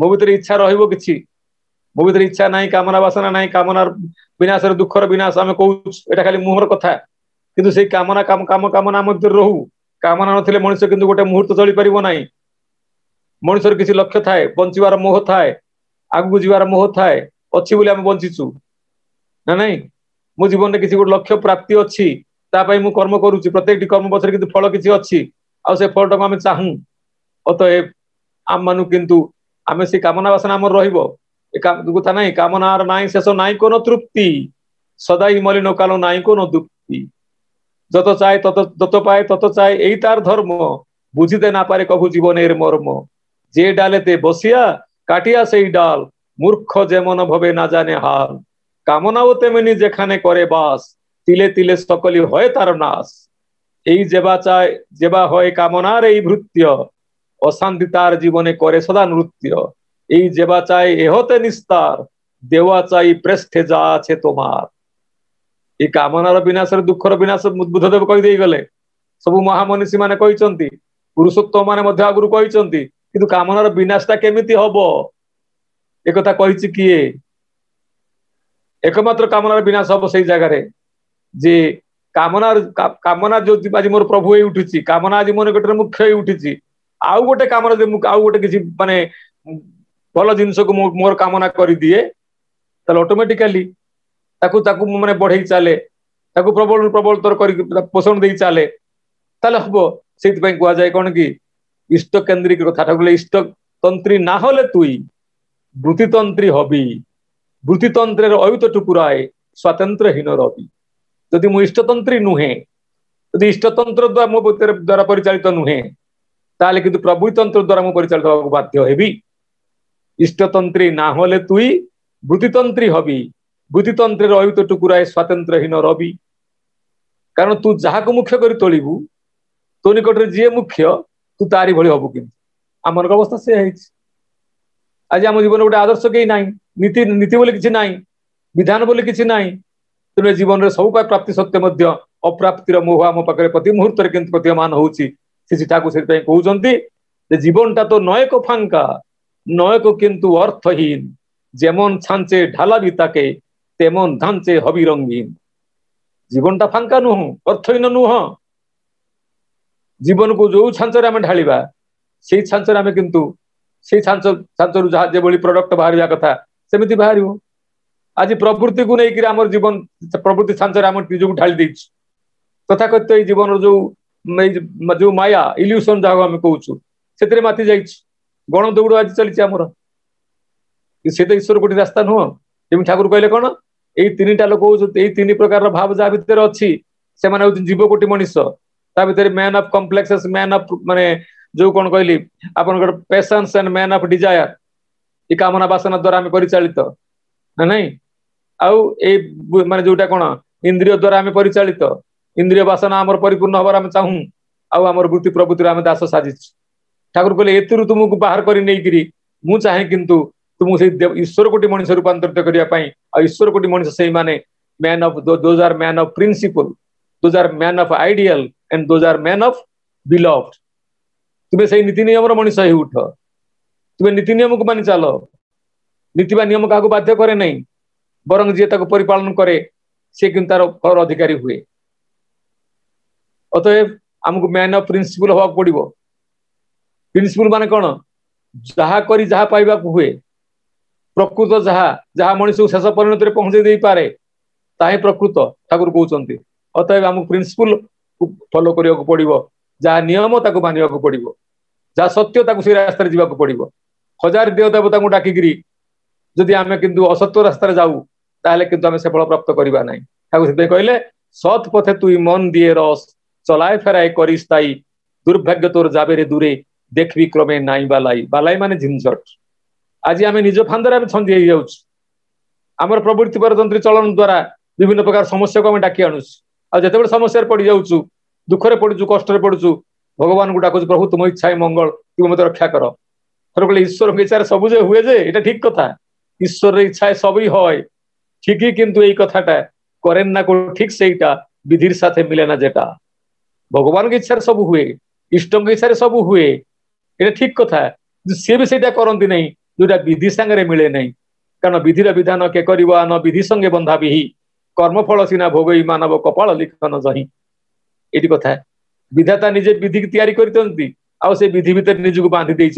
ମୋ ଭିତରେ ଇଚ୍ଛା ରହିବ କିଛି ভবিষ্যতের ইচ্ছা নাই কামনা বাসনা নাই কামনার বিনাশের দুঃখর বিনাশ আমি কৌচ এটা খালি মুহর কথা কিন্তু সেই কামনা কাম কামনা মধ্যে রহু কামনা নথিলে মানুষ কিন্তু গোটে মুহূর্ত চলি পারিব নাই মানুষের কিছু লক্ষ্য থাকে বঞ্চিবার মোহ থাকে আগুক যার মোহ থাকে অছি বলে আমি বঞ্চিছু না নাই মো জীবনে কিছু গোটে লক্ষ্য প্রাপ্তি অছি তা পাই মু কর্ম করুছি প্রত্যেকটি কর্ম পছরে কিন্তু ফল কিছু অছি আর ଆଉ ফলটাকে আমি চাহু অতএব আম মানু কিন্তু আমি সেই কামনা বাসনা আমার রহিব কথা নাই কামনার নাই শেষ নাই কোনো তৃপ্তি সদাই মলিন কালো নাই কোনো দুপ্তি যত চায় তত যত পায় তত চায় এই তার ধর্ম বুঝিতে না পারে কভু জীবনের মর্ম যে ডালেতে বসিয়া কাটিয়া সেই ডাল মূর্খ যেমন ভাবে না জানে হাল কামনাও তেমনি যেখানে করে বাস তিলে তিলে সকলি হয় তার নাশ এই যেবা চায় যেবা হয় কামনার এই ভৃত্য অশান্তি তার জীবনে করে সদা নৃত্য এই যেবা চাই এ হতে নিস্তার দেওয়া চাই প্রেষ্ঠে যা আছে তোমার এই কামনার বিনাশରେ ଦୁଃଖର ବିନାଶ ବୁଦ୍ଧଦେବ କହିଦେଇ ଗଲେ ସବୁ ମହାମନିଷୀ ମାନେ କହିଛନ୍ତି ପୁରୁଷୋତ୍ତମ ମାନେ ମଧ୍ୟ ଆଗରୁ କହିଛନ୍ତି କିନ୍ତୁ କାମନାର ବିନାଶଟା କେମିତି ହବ ଏକଥା କହିଛି କିଏ ଏକମାତ୍ର କାମନାର ବିନାଶ ହବ ସେଇ ଜାଗାରେ ଯେ କାମନା କାମନା ଯୋଉ ଆଜି ମୋର ପ୍ରଭୁ ହେଇ ଉଠିଛି କାମନା ଆଜି ମୋର ଗୋଟେରେ ମୁଖ୍ୟ ହେଇ ଉଠିଛି ଆଉ ଗୋଟେ କାମନା ଯେ ମୁଁ ଆଉ ଗୋଟେ କିଛି ମାନେ ଭଲ ଜିନିଷକୁ ମୁଁ ମୋର କାମନା କରିଦିଏ ତାହେଲେ ଅଟୋମେଟିକାଲି ତାକୁ ତାକୁ ମାନେ ବଢେଇ ଚାଲେ ତାକୁ ପ୍ରବଳ ପ୍ରବଳତର କରିକି ପୋଷଣ ଦେଇ ଚାଲେ ତାହେଲେ ହବ ସେଇଥିପାଇଁ କୁହାଯାଏ କ'ଣ କି ଇଷ୍ଟ କେନ୍ଦ୍ରିକ କଥା ଠାକୁର ଇଷ୍ଟ ତନ୍ତ୍ରୀ ନା ହେଲେ ତୁଇ ବୃତ୍ତିତନ୍ତ୍ରୀ ହବି ବୃତ୍ତିତନ୍ତ୍ରେର ଅୟୁତ ଟୁକୁରାଏ ସ୍ୱାତନ୍ତ୍ରହୀନ ରବି ଯଦି ମୁଁ ଇଷ୍ଟତନ୍ତ୍ରୀ ନୁହେଁ ଯଦି ଇଷ୍ଟତନ୍ତ୍ର ଦ୍ୱାରା ମୋ ଦ୍ୱାରା ପରିଚାଳିତ ନୁହେଁ ତାହେଲେ କିନ୍ତୁ ପ୍ରଭୁତନ୍ତ୍ର ଦ୍ୱାରା ମୁଁ ପରିଚାଳିତ ହେବାକୁ ବାଧ୍ୟ ହେବି ইষ্টতন্ত্রী না হলে তুই ভূতিতন্ত্রী হবি ভূতিতন্ত্রের অয়ুত টুকুরায় স্বাতন্ত্রহীন রবি কারণ তু যাহাকে মুখ্য করে তোলিবু তো নিকটরে যিয়ে মুখ্য তু তারি ভি হবু কিন্তু আমার অবস্থা সে হয়েছে আজ আমার জীবনে গোটে আদর্শ কে নাই নীতি নীতি বলে কিছু নাই বিধান বলে কিছু নাই ତେଣୁ ଜୀବନରେ ସବୁ ପ୍ରାପ୍ତି ସତ୍ତ୍ୱେ ମଧ୍ୟ ଅପ୍ରାପ୍ତିର ମୋହ ଆମ ପାଖରେ ପ୍ରତି ମୁହୂର୍ତ୍ତରେ କିନ୍ତୁ ପ୍ରତୀୟମାନ ହଉଛି ସେ ସେଠାକୁ ସେଥିପାଇଁ କହୁଛନ୍ତି ଯେ ଜୀବନଟା ତ ନଏକ ଫାଙ୍କା নয়ক কিন্তু অর্থহীন যেমন ছাঁচে ঢালাবি তাকে তেমন ধানচে হবি রঙহীন জীবনটা ফাଙ୍କା ନୁହଁ ଅର୍ଥହୀନ ନୁହଁ ଜୀବନକୁ ଯୋଉ ଛାଞ୍ଚରେ ଆମେ ଢାଳିବା ସେଇ ଛାଞ୍ଚରେ ଆମେ କିନ୍ତୁ ସେଇ ଛାଞ୍ଚ ଛାଞ୍ଚରୁ ଯାହା ଯେଭଳି ପ୍ରଡକ୍ଟ ବାହାରିବା କଥା ସେମିତି ବାହାରିବ ଆଜି ପ୍ରବୃତ୍ତିକୁ ନେଇକିରି ଆମର ଜୀବନ ପ୍ରବୃତ୍ତି ଛାଞ୍ଚରେ ଆମେ ନିଜକୁ ଢାଳି ଦେଇଛୁ ତଥାକଥିତ ଏଇ ଜୀବନର ଯୋଉ ଯୋଉ ମାୟା ଇଲ୍ୟୁସନ ଯାହାକୁ ଆମେ କହୁଛୁ ସେଥିରେ ମାତି ଯାଇଛି ଗଣ ଦୌଡ଼ ଆଜି ଚାଲିଛି ଆମର ସେ ତ ଈଶ୍ୱର ଗୋଟେ ରାସ୍ତା ନୁହଁ ଯେମିତି ଠାକୁର କହିଲେ କଣ ଏଇ ତିନିଟା ଲୋକ ହଉଛନ୍ତି ଏଇ ତିନି ପ୍ରକାରର ଭାବ ଯାହା ଭିତରେ ଅଛି ସେମାନେ ହଉଛନ୍ତି ଜୀବ କୋଟି ମଣିଷ ତା ଭିତରେ man of complexes man of ମାନେ ଯୋଉ କଣ କହିଲି ଆପଣଙ୍କର passions and man of desire ଏଇ କାମନା ବାସନା ଦ୍ଵାରା ଆମେ ପରିଚାଳିତ ନା ନାଇଁ ଆଉ ଏଇ ମାନେ ଯୋଉଟା କଣ ଇନ୍ଦ୍ରିୟ ଦ୍ଵାରା ଆମେ ପରିଚାଳିତ ଇନ୍ଦ୍ରିୟ ବାସନା ଆମର ପରିପୂର୍ଣ୍ଣ ହବାର ଆମେ ଚାହୁଁ ଆଉ ଆମର ବୃତ୍ତି ପ୍ରବୃତ୍ତିରେ ଆମେ ଦାସ ସାଜିଛୁ ঠাকুর কহিলে এଥିରୁ ତୁମକୁ ବାହାର କରି ନେଇକିରି ମୁଁ ଚାହେଁ କିନ୍ତୁ ତୁମକୁ ସେଇ ଈଶ୍ୱର କୋଟି ମଣିଷ ରୂପାନ୍ତରିତ କରିବା ପାଇଁ ଆଉ ଈଶ୍ୱର କୋଟି ମଣିଷ ସେଇମାନେ man of those are man of principle those are man of ideal and those are man of beloved ତୁମେ ସେଇ ନୀତି ନିୟମର ମଣିଷ ହେଇ ଉଠ ତୁମେ ନୀତି ନିୟମକୁ ମାନି ଚାଲ ନୀତି ବା ନିୟମ କାହାକୁ ବାଧ୍ୟ କରେ ନାହିଁ ବରଂ ଯିଏ ତାକୁ ପରିପାଳନ କରେ ସେ କିନ୍ତୁ ତାର ଫଳର ଅଧିକାରୀ ହୁଏ ଅତଏବ ଆମକୁ ମ୍ୟାନ୍ ଅଫ୍ ପ୍ରିନ୍ସିପଲ୍ ହବାକୁ ପଡିବ ପ୍ରିନ୍ସିପୁଲ ମାନେ କ'ଣ ଯାହା କରି ଯାହା ପାଇବାକୁ ହୁଏ ପ୍ରକୃତ ଯାହା ଯାହା ମଣିଷକୁ ଶେଷ ପରିଣତିରେ ପହଞ୍ଚେଇ ଦେଇପାରେ ତାହା ହିଁ ପ୍ରକୃତ ଠାକୁର କହୁଛନ୍ତି ଅତଏବ ଆମକୁ ପ୍ରିନ୍ସିପୁଲକୁ ଫଲୋ କରିବାକୁ ପଡିବ ଯାହା ନିୟମ ତାକୁ ମାନିବାକୁ ପଡିବ ଯାହା ସତ୍ୟ ତାକୁ ସେଇ ରାସ୍ତାରେ ଯିବାକୁ ପଡିବ ହଜାର ଦେହ ଦେବତାଙ୍କୁ ଡାକିକିରି ଯଦି ଆମେ କିନ୍ତୁ ଅସତ୍ୟ ରାସ୍ତାରେ ଯାଉ ତାହେଲେ କିନ୍ତୁ ଆମେ ସେ ଫଳ ପ୍ରାପ୍ତ କରିବା ନାହିଁ ତାକୁ ସେଥିପାଇଁ କହିଲେ ସତ୍ ପଥେ ତୁଇ ମନ ଦିଏ ରସ ଚଲାଏ ଫେରାଏ କରି ସ୍ଥାୟୀ ଦୁର୍ଭାଗ୍ୟ ତୋର ଯାବେରେ ଦୂରେ দেখবি କ୍ରମେ ନାଇଁ ବାଲାଇ ବାଲାଇ ମାନେ ଝିନଝଟ ଆଜି ଆମେ ନିଜ ଫାନ୍ଦରେ ଆମେ ଛନ୍ଦି ହେଇଯାଉଛୁ ଆମର ପ୍ରବୃତ୍ତି ପରତନ୍ତ୍ରୀ ଚଳନ ଦ୍ୱାରା ବିଭିନ୍ନ ପ୍ରକାର ସମସ୍ୟାକୁ ଆମେ ଡାକି ଆଣୁଛୁ ଆଉ ଯେତେବେଳେ ସମସ୍ୟାରେ ପଡିଯାଉଛୁ ଦୁଃଖରେ ପଡୁଛୁ କଷ୍ଟରେ ପଡୁଛୁ ଭଗବାନଙ୍କୁ ଡାକୁଛୁ ପ୍ରଭୁ ତୁମ ଇଚ୍ଛା ହିଁ ମଙ୍ଗଳ ତୁମେ ମୋତେ ରକ୍ଷା କର ଥରେ କହିଲେ ଈଶ୍ୱରଙ୍କ ଇଚ୍ଛାରେ ସବୁ ଯେ ହୁଏ ଯେ এটা ঠিক কথা ঈশ্বরের ইচ্ছায় সবই হয় ঠিকই কিন্তু এই কথাটা করেন না করুন ঠিক সেইটা বিধির সাথে মিলে না যেটা ভগবানকে ইচ্ছার সব হুয়ে ইষ্টঙ্গ ইচ্ছারে সব হুয়ে ये ठीक कथा सी भी सही करती ना जोटा विधि सागर मिले ना कारण विधि विधान के कर विधि संगे बंधा भी कर्मफल सीना भोग मानव कपाल लिखन जही ये कथा विधाता निजे विधि तैयारी कर विधि भितर निजी बांधि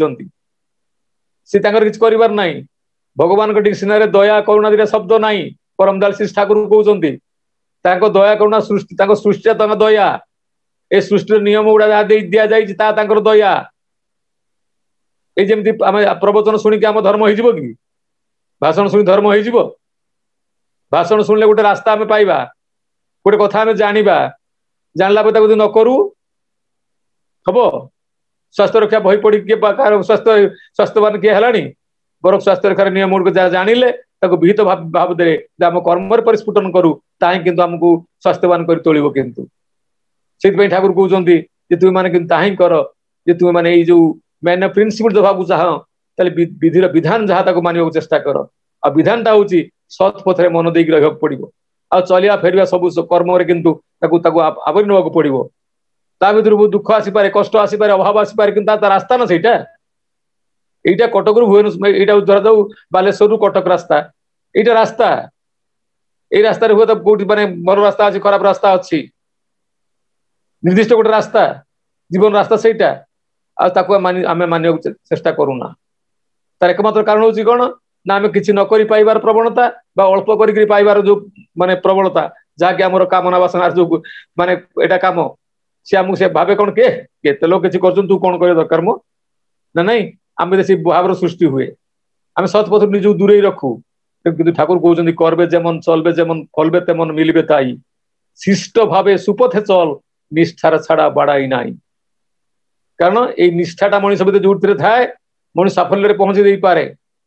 सी तर कि करार भगवान सीनारे दया करुणा दिटा शब्द ना परमदाल श्री ठाकुर कहते दया करुणा सृष्टि सृष्टि दया ए सृष्टि नियम गुड़ा दि जाए दया ଏଇ ଯେମିତି ଆମେ ପ୍ରବଚନ ଶୁଣିକି ଆମ ଧର୍ମ ହେଇଯିବ କି ଭାଷଣ ଶୁଣି ଧର୍ମ ହେଇଯିବ ଭାଷଣ ଶୁଣିଲେ ଗୋଟେ ରାସ୍ତା ଆମେ ପାଇବା ଗୋଟେ କଥା ଆମେ ଜାଣିବା ଜାଣିଲା ପରେ ତାକୁ ଯଦି ନ କରୁ ହବ ସ୍ୱାସ୍ଥ୍ୟ ରକ୍ଷା ବହି ପଢି କିଏ ସ୍ୱାସ୍ଥ୍ୟ ସ୍ୱାସ୍ଥ୍ୟବାନ କିଏ ହେଲାଣି ବରଂ ସ୍ୱାସ୍ଥ୍ୟ ରକ୍ଷାର ନିୟମ ଗୁଡ଼ିକ ଯାହା ଜାଣିଲେ ତାକୁ ବିହିତ ଭାବ ଦେଲେ ଯେ ଆମ କର୍ମରେ ପରିସ୍ଫୁଟନ କରୁ ତାହିଁ କିନ୍ତୁ ଆମକୁ ସ୍ୱାସ୍ଥ୍ୟବାନ କରି ତୋଳିବ କିନ୍ତୁ ସେଥିପାଇଁ ଠାକୁର କହୁଛନ୍ତି ଯେ ତୁମେମାନେ କିନ୍ତୁ ତାହିଁ କର ଯେ ତୁମେମାନେ ଏଇ ଯୋଉ मैंने ପ୍ରିନ୍ସିପଲ ଦେବାକୁ ଚାହଁ ତାହେଲେ ବିଧିର ବିଧାନ ଯାହା ତାକୁ ମାନିବାକୁ ଚେଷ୍ଟା କର ଆଉ ବିଧାନଟା ହଉଛି ସତ୍ ପଥରେ ମନ ଦେଇକି ରହିବାକୁ ପଡିବ ଆଉ ଚଳିବା ଫେରିବା ସବୁ କର୍ମରେ କିନ୍ତୁ ତାକୁ ତାକୁ ଆବରି ନେବାକୁ ପଡିବ ତା ଭିତରୁ ବହୁତ ଦୁଃଖ ଆସିପାରେ କଷ୍ଟ ଆସିପାରେ ଅଭାବ ଆସିପାରେ କିନ୍ତୁ ତା ରାସ୍ତା ନା ସେଇଟା ଏଇଟା କଟକରୁ ଭୁବନେଶ୍ୱର ଏଇଟା ଧରାଯାଉ ବାଲେଶ୍ୱରରୁ କଟକ ରାସ୍ତା ଏଇଟା ରାସ୍ତା ଏଇ ରାସ୍ତାରେ ହୁଏତ କୋଉଠି ମାନେ ଭଲ ରାସ୍ତା ଅଛି ଖରାପ ରାସ୍ତା ଅଛି ନିର୍ଦ୍ଦିଷ୍ଟ ଗୋଟେ ରାସ୍ତା ଜୀବନ ରାସ୍ତା ସେଇଟା ଆଉ ତାକୁ ଆମେ ମାନିବାକୁ ଚେଷ୍ଟା କରୁନା ତାର ଏକମାତ୍ର କାରଣ ହଉଛି କ'ଣ ନା ଆମେ କିଛି ନ କରି ପାଇବାର ପ୍ରବଣତା ବା ଅଳ୍ପ କରିକିରି ପାଇବାର ଯୋଉ ମାନେ ପ୍ରବଣତା ଯାହାକି ଆମର କାମନା ବାସନାର ଯୋଉ ମାନେ ଏଇଟା କାମ ସେ ଆମକୁ ସେ ଭାବେ କ'ଣ କେ କେତେ ଲୋକ କିଛି କରୁଛନ୍ତି ତୁ କ'ଣ କରିବା ଦରକାର ମୋ ନା ନାଇଁ ଆମେ ସେ ଭାବର ସୃଷ୍ଟି ହୁଏ ଆମେ ସତ୍ ପଥରୁ ନିଜକୁ ଦୂରେଇ ରଖୁ কিন্তু ঠাকুর কৌছেন করবে ଯେମନ চলবে যেমন ফলবে তেমন মিলবে তাই সৃষ্ট ভাবে সুপথে চল নিষ্ঠার ছাড়া বাড়াই নাই କାରଣ ଏଇ ନିଷ୍ଠାଟା ମଣିଷ ଭିତରେ ଯୋଉଥିରେ ଥାଏ ମଣିଷ ସାଫଲ୍ୟରେ ପହଞ୍ଚି ଦେଇପାରେ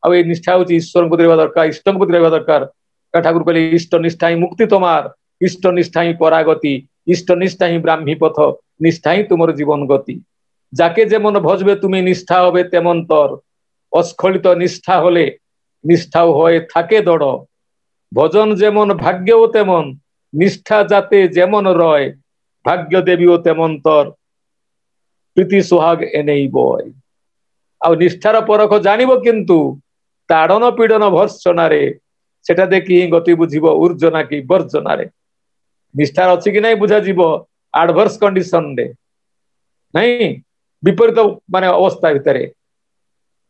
ଆଉ ଏଇ ନିଷ୍ଠା ହଉଛି ଈଶ୍ୱରଙ୍କ ପ୍ରତି ରହିବା ଦରକାର ଇଷ୍ଟଙ୍କ ପ୍ରତି ରହିବା ଦରକାର କାରଣ ଠାକୁର କହିଲେ ଇଷ୍ଟ ନିଷ୍ଠା ହିଁ ମୁକ୍ତି ତମାର ଇଷ୍ଟ ନିଷ୍ଠା ହିଁ ପରାଗତି ইষ্ট নিষ্ঠা হি ব্রাহ্মী পথ নিষ্ঠাই তোমার জীবন গতি যাকে যেমন ভজবে তুমি নিষ্ঠা হবে তেমন তর অস্খলিত নিষ্ঠা হলে নিষ্ঠাও হয়ে থাকে দড় ভজন যেমন ভাগ্যও তেমন নিষ্ঠা যাতে যেমন রয় ভাগ্য দেবীও তেমন তর প্রীতি সোহাগ এনেইব ଆଉ ନିଷ୍ଠାର ପରଖ ଜାଣିବ କିନ୍ତୁ ତାଡ଼ନ ପୀଡ଼ନ ଭର୍ସନାରେ ସେଟା ଦେଖି ହିଁ ଗତି ବୁଝିବ ଉର୍ଜନା କି ବର୍ଜନାରେ ନିଷ୍ଠାର ଅଛି କି ନାହିଁ ବୁଝାଯିବ ଆଡଭର୍ସ କଣ୍ଡିସନରେ ନାଇଁ ବିପରୀତ ମାନେ ଅବସ୍ଥା ଭିତରେ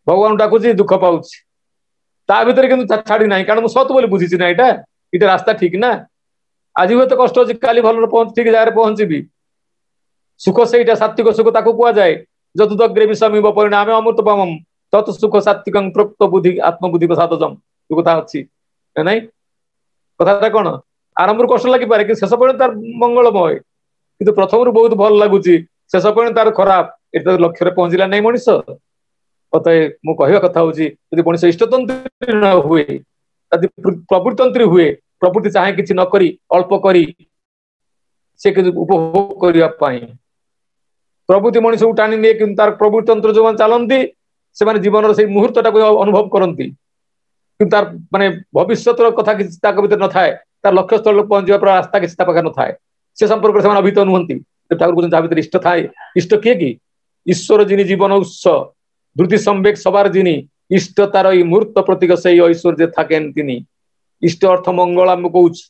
ଭଗବାନ ଡାକୁଛି ଦୁଃଖ ପାଉଛି ତା ଭିତରେ କିନ୍ତୁ ଛାଡି ନାହିଁ କାରଣ ମୁଁ ସତ ବୋଲି ବୁଝିଛି ନା ଏଇଟା ଏଇଟା ରାସ୍ତା ଠିକ ନା ଆଜି ହୁଏତ କଷ୍ଟ ଅଛି କାଲି ଭଲରେ ଠିକ ଜାଗାରେ ପହଞ୍ଚିବି ସୁଖ ସେଇଟା ସାତ୍ତ୍ୱିକ ସୁଖ ତାକୁ କୁହାଯାଏ ଯଦୁଦଗ୍ରେ ବିଷମିବ ପରିଣାମେ ଅମୃତପମମ ତତ୍ ସୁଖ ସାତ୍ତ୍ୱିକ ପ୍ରୋକ୍ତ ବୁଦ୍ଧି ଆତ୍ମବୁଦ୍ଧି ସାଧଜମ ଯୋଉ କଥା ଅଛି ନାଇଁ କଥାଟା କଣ ଆରମ୍ଭରୁ କଷ୍ଟ ଲାଗିପାରେ କିନ୍ତୁ ଶେଷ ପର୍ଯ୍ୟନ୍ତ ତାର ମଙ୍ଗଳମୟ କିନ୍ତୁ ପ୍ରଥମରୁ ବହୁତ ଭଲ ଲାଗୁଛି ଶେଷ ପର୍ଯ୍ୟନ୍ତ ତାର ଖରାପ ଏଠି ତ ଲକ୍ଷ୍ୟରେ ପହଞ୍ଚିଲା ନାହିଁ ମଣିଷ ଅତଏବ ମୁଁ କହିବା କଥା ହଉଛି ଯଦି ମଣିଷ ଇଷ୍ଟତନ୍ତ୍ରୀ ନ ହୁଏ ଯଦି ପ୍ରବୃତ୍ତନ୍ତ୍ରୀ ହୁଏ ପ୍ରବୃତ୍ତି ଚାହେଁ କିଛି ନ କରି ଅଳ୍ପ କରି ସେ କିନ୍ତୁ ଉପଭୋଗ କରିବା ପାଇଁ ପ୍ରଭୃତି ମଣିଷକୁ ଟାଣି ନିଏ କିନ୍ତୁ ତାର ପ୍ରଭୃତି ତନ୍ତ୍ର ଯୋଉମାନେ ଚାଲନ୍ତି ସେମାନେ ଜୀବନର ସେଇ ମୁହୂର୍ତ୍ତଟାକୁ ଅନୁଭବ କରନ୍ତି କିନ୍ତୁ ତାର ମାନେ ଭବିଷ୍ୟତର କଥା କିଛି ତାଙ୍କ ଭିତରେ ନଥାଏ ତାର ଲକ୍ଷ୍ୟସ୍ଥଳରେ ପହଞ୍ଚିବା ପୁରା ରାସ୍ତା କିଛି ତା ପାଖରେ ନଥାଏ ସେ ସମ୍ପର୍କରେ ସେମାନେ ଅଭିହିତ ନୁହନ୍ତି ଠାକୁର କହୁଛନ୍ତି ଯାହା ଭିତରେ ଇଷ୍ଟ ଥାଏ ଇଷ୍ଟ କିଏ କି ଈଶ୍ୱର ଯିନି ଜୀବନ ଉତ୍ସ ধৃতি সম্বেক সবার যিনি ইষ্ট তার এই মুহূর্ত প্রতীক সেই ঐশ্বর্যে থাকেন তিনি ইষ্ট অর্থ মঙ্গল আমি কৌছি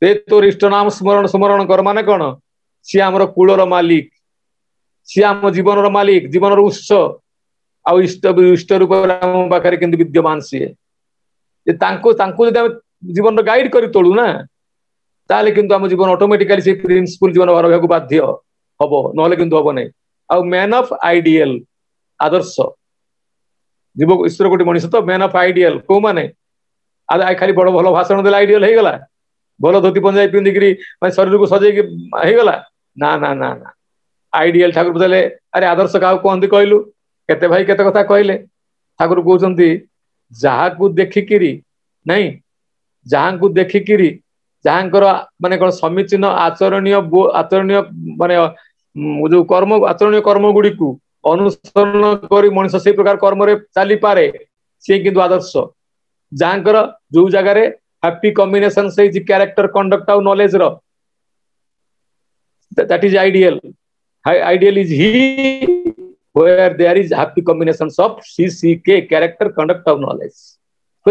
তে তোর ইষ্ট নাম স্মরণ স্মরণ কর মানে কোন সি আমার কূলর মালিক ସିଏ ଆମ ଜୀବନର ମାଲିକ ଜୀବନର ଉତ୍ସ ଆଉ ଇଷ୍ଟ ଇଷ୍ଟ ରୂପରେ ଆମ ପାଖରେ କେମିତି ବିଦ୍ୟମାନ ସିଏ ଯେ ତାଙ୍କୁ ତାଙ୍କୁ ଯଦି ଆମେ ଜୀବନର ଗାଇଡ୍ କରି ତୋଳୁ ନା ତାହେଲେ କିନ୍ତୁ ଆମ ଜୀବନ ଅଟୋମେଟିକାଲି ସେଇ ପ୍ରିନ୍ସିପୁଲ ଜୀବନ ରହିବାକୁ ବାଧ୍ୟ ହବ ନହେଲେ କିନ୍ତୁ ହବ ନାହିଁ ଆଉ ମ୍ୟାନ୍ ଅଫ୍ ଆଇଡିଏଲ ଆଦର୍ଶ ଯୁବ ଈଶ୍ୱର ଗୋଟେ ମଣିଷ ତ ମ୍ୟାନ୍ ଅଫ୍ ଆଇଡିଏଲ କୋଉମାନେ ଖାଲି ବଡ ଭଲ ଭାଷଣ ଦେଲେ ଆଇଡିଏଲ ହେଇଗଲା ଭଲ ଧୋତି ପଞ୍ଜାବୀ ପିନ୍ଧିକିରି ମାନେ ଶରୀରକୁ ସଜେଇକି ହେଇଗଲା ନା ନା ନା ନା ଆଇଡିଏଲ ଠାକୁର ପଚାରିଲେ ଆରେ ଆଦର୍ଶ କାହାକୁ କହନ୍ତି କହିଲୁ କେତେ ଭାଇ କେତେ କଥା କହିଲେ ଠାକୁର କହୁଛନ୍ତି ଯାହାକୁ ଦେଖିକିରି ନାଇଁ ଯାହାଙ୍କୁ ଦେଖିକିରି ଯାହାଙ୍କର ମାନେ କଣ ସମୀଚୀନ ଆଚରଣୀୟ ଆଚରଣୀୟ ମାନେ ଯୋଉ କର୍ମ ଆଚରଣୀୟ କର୍ମ ଗୁଡିକୁ ଅନୁସରଣ କରି ମଣିଷ ସେଇ ପ୍ରକାର କର୍ମରେ ଚାଲିପାରେ ସିଏ କିନ୍ତୁ ଆଦର୍ଶ ଯାହାଙ୍କର ଯୋଉ ଜାଗାରେ ହାପି କମ୍ବିନେସନ ହେଇଛି କ୍ୟାରେକ୍ଟର କଣ୍ଡକ୍ଟ ଆଉ ନଲେଜର that is ideal ideal is he, where there is happy combinations of CCK, character, conduct of knowledge.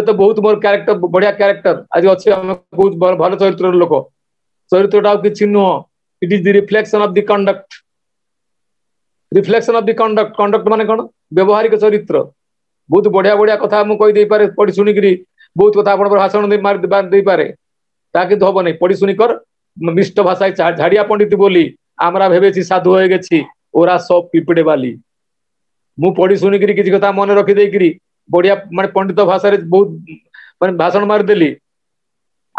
ତ ବହୁତ ମୋର କ୍ୟାରେକ୍ଟର ବଢିଆ କ୍ୟାରେକ୍ଟର ଆଜି ଅଛି ଆମେ ବହୁତ ଭଲ ଚରିତ୍ରର ଲୋକ ଚରିତ୍ରଟା ଆଉ କିଛି ନୁହଁ it is the reflection of the conduct reflection of the conduct conduct ମାନେ କ'ଣ ବ୍ୟବହାରିକ ଚରିତ୍ର ବହୁତ ବଢିଆ ବଢିଆ କଥା ମୁଁ କହିଦେଇପାରେ ପଢି ଶୁଣିକିରି ବହୁତ କଥା ଆପଣଙ୍କର ଭାଷଣ ଦେଇପାରେ ତାହା କିନ୍ତୁ ହବନି ପଢି ଶୁଣିକର ମିଷ୍ଟ ଭାଷା ଝାଡ଼ିଆ ପଣ୍ଡିତ ବୋଲି আমরা ভেবেছি সাধু হয়ে গেছি ওরা সব পিপড়ে বালি মু পড়ি শুনিকি কিছু কথা মনে রখি দেইকি বড়িয়া মানে পণ্ডিত ভাষার বহু মানে ভাষণ মারিদেলি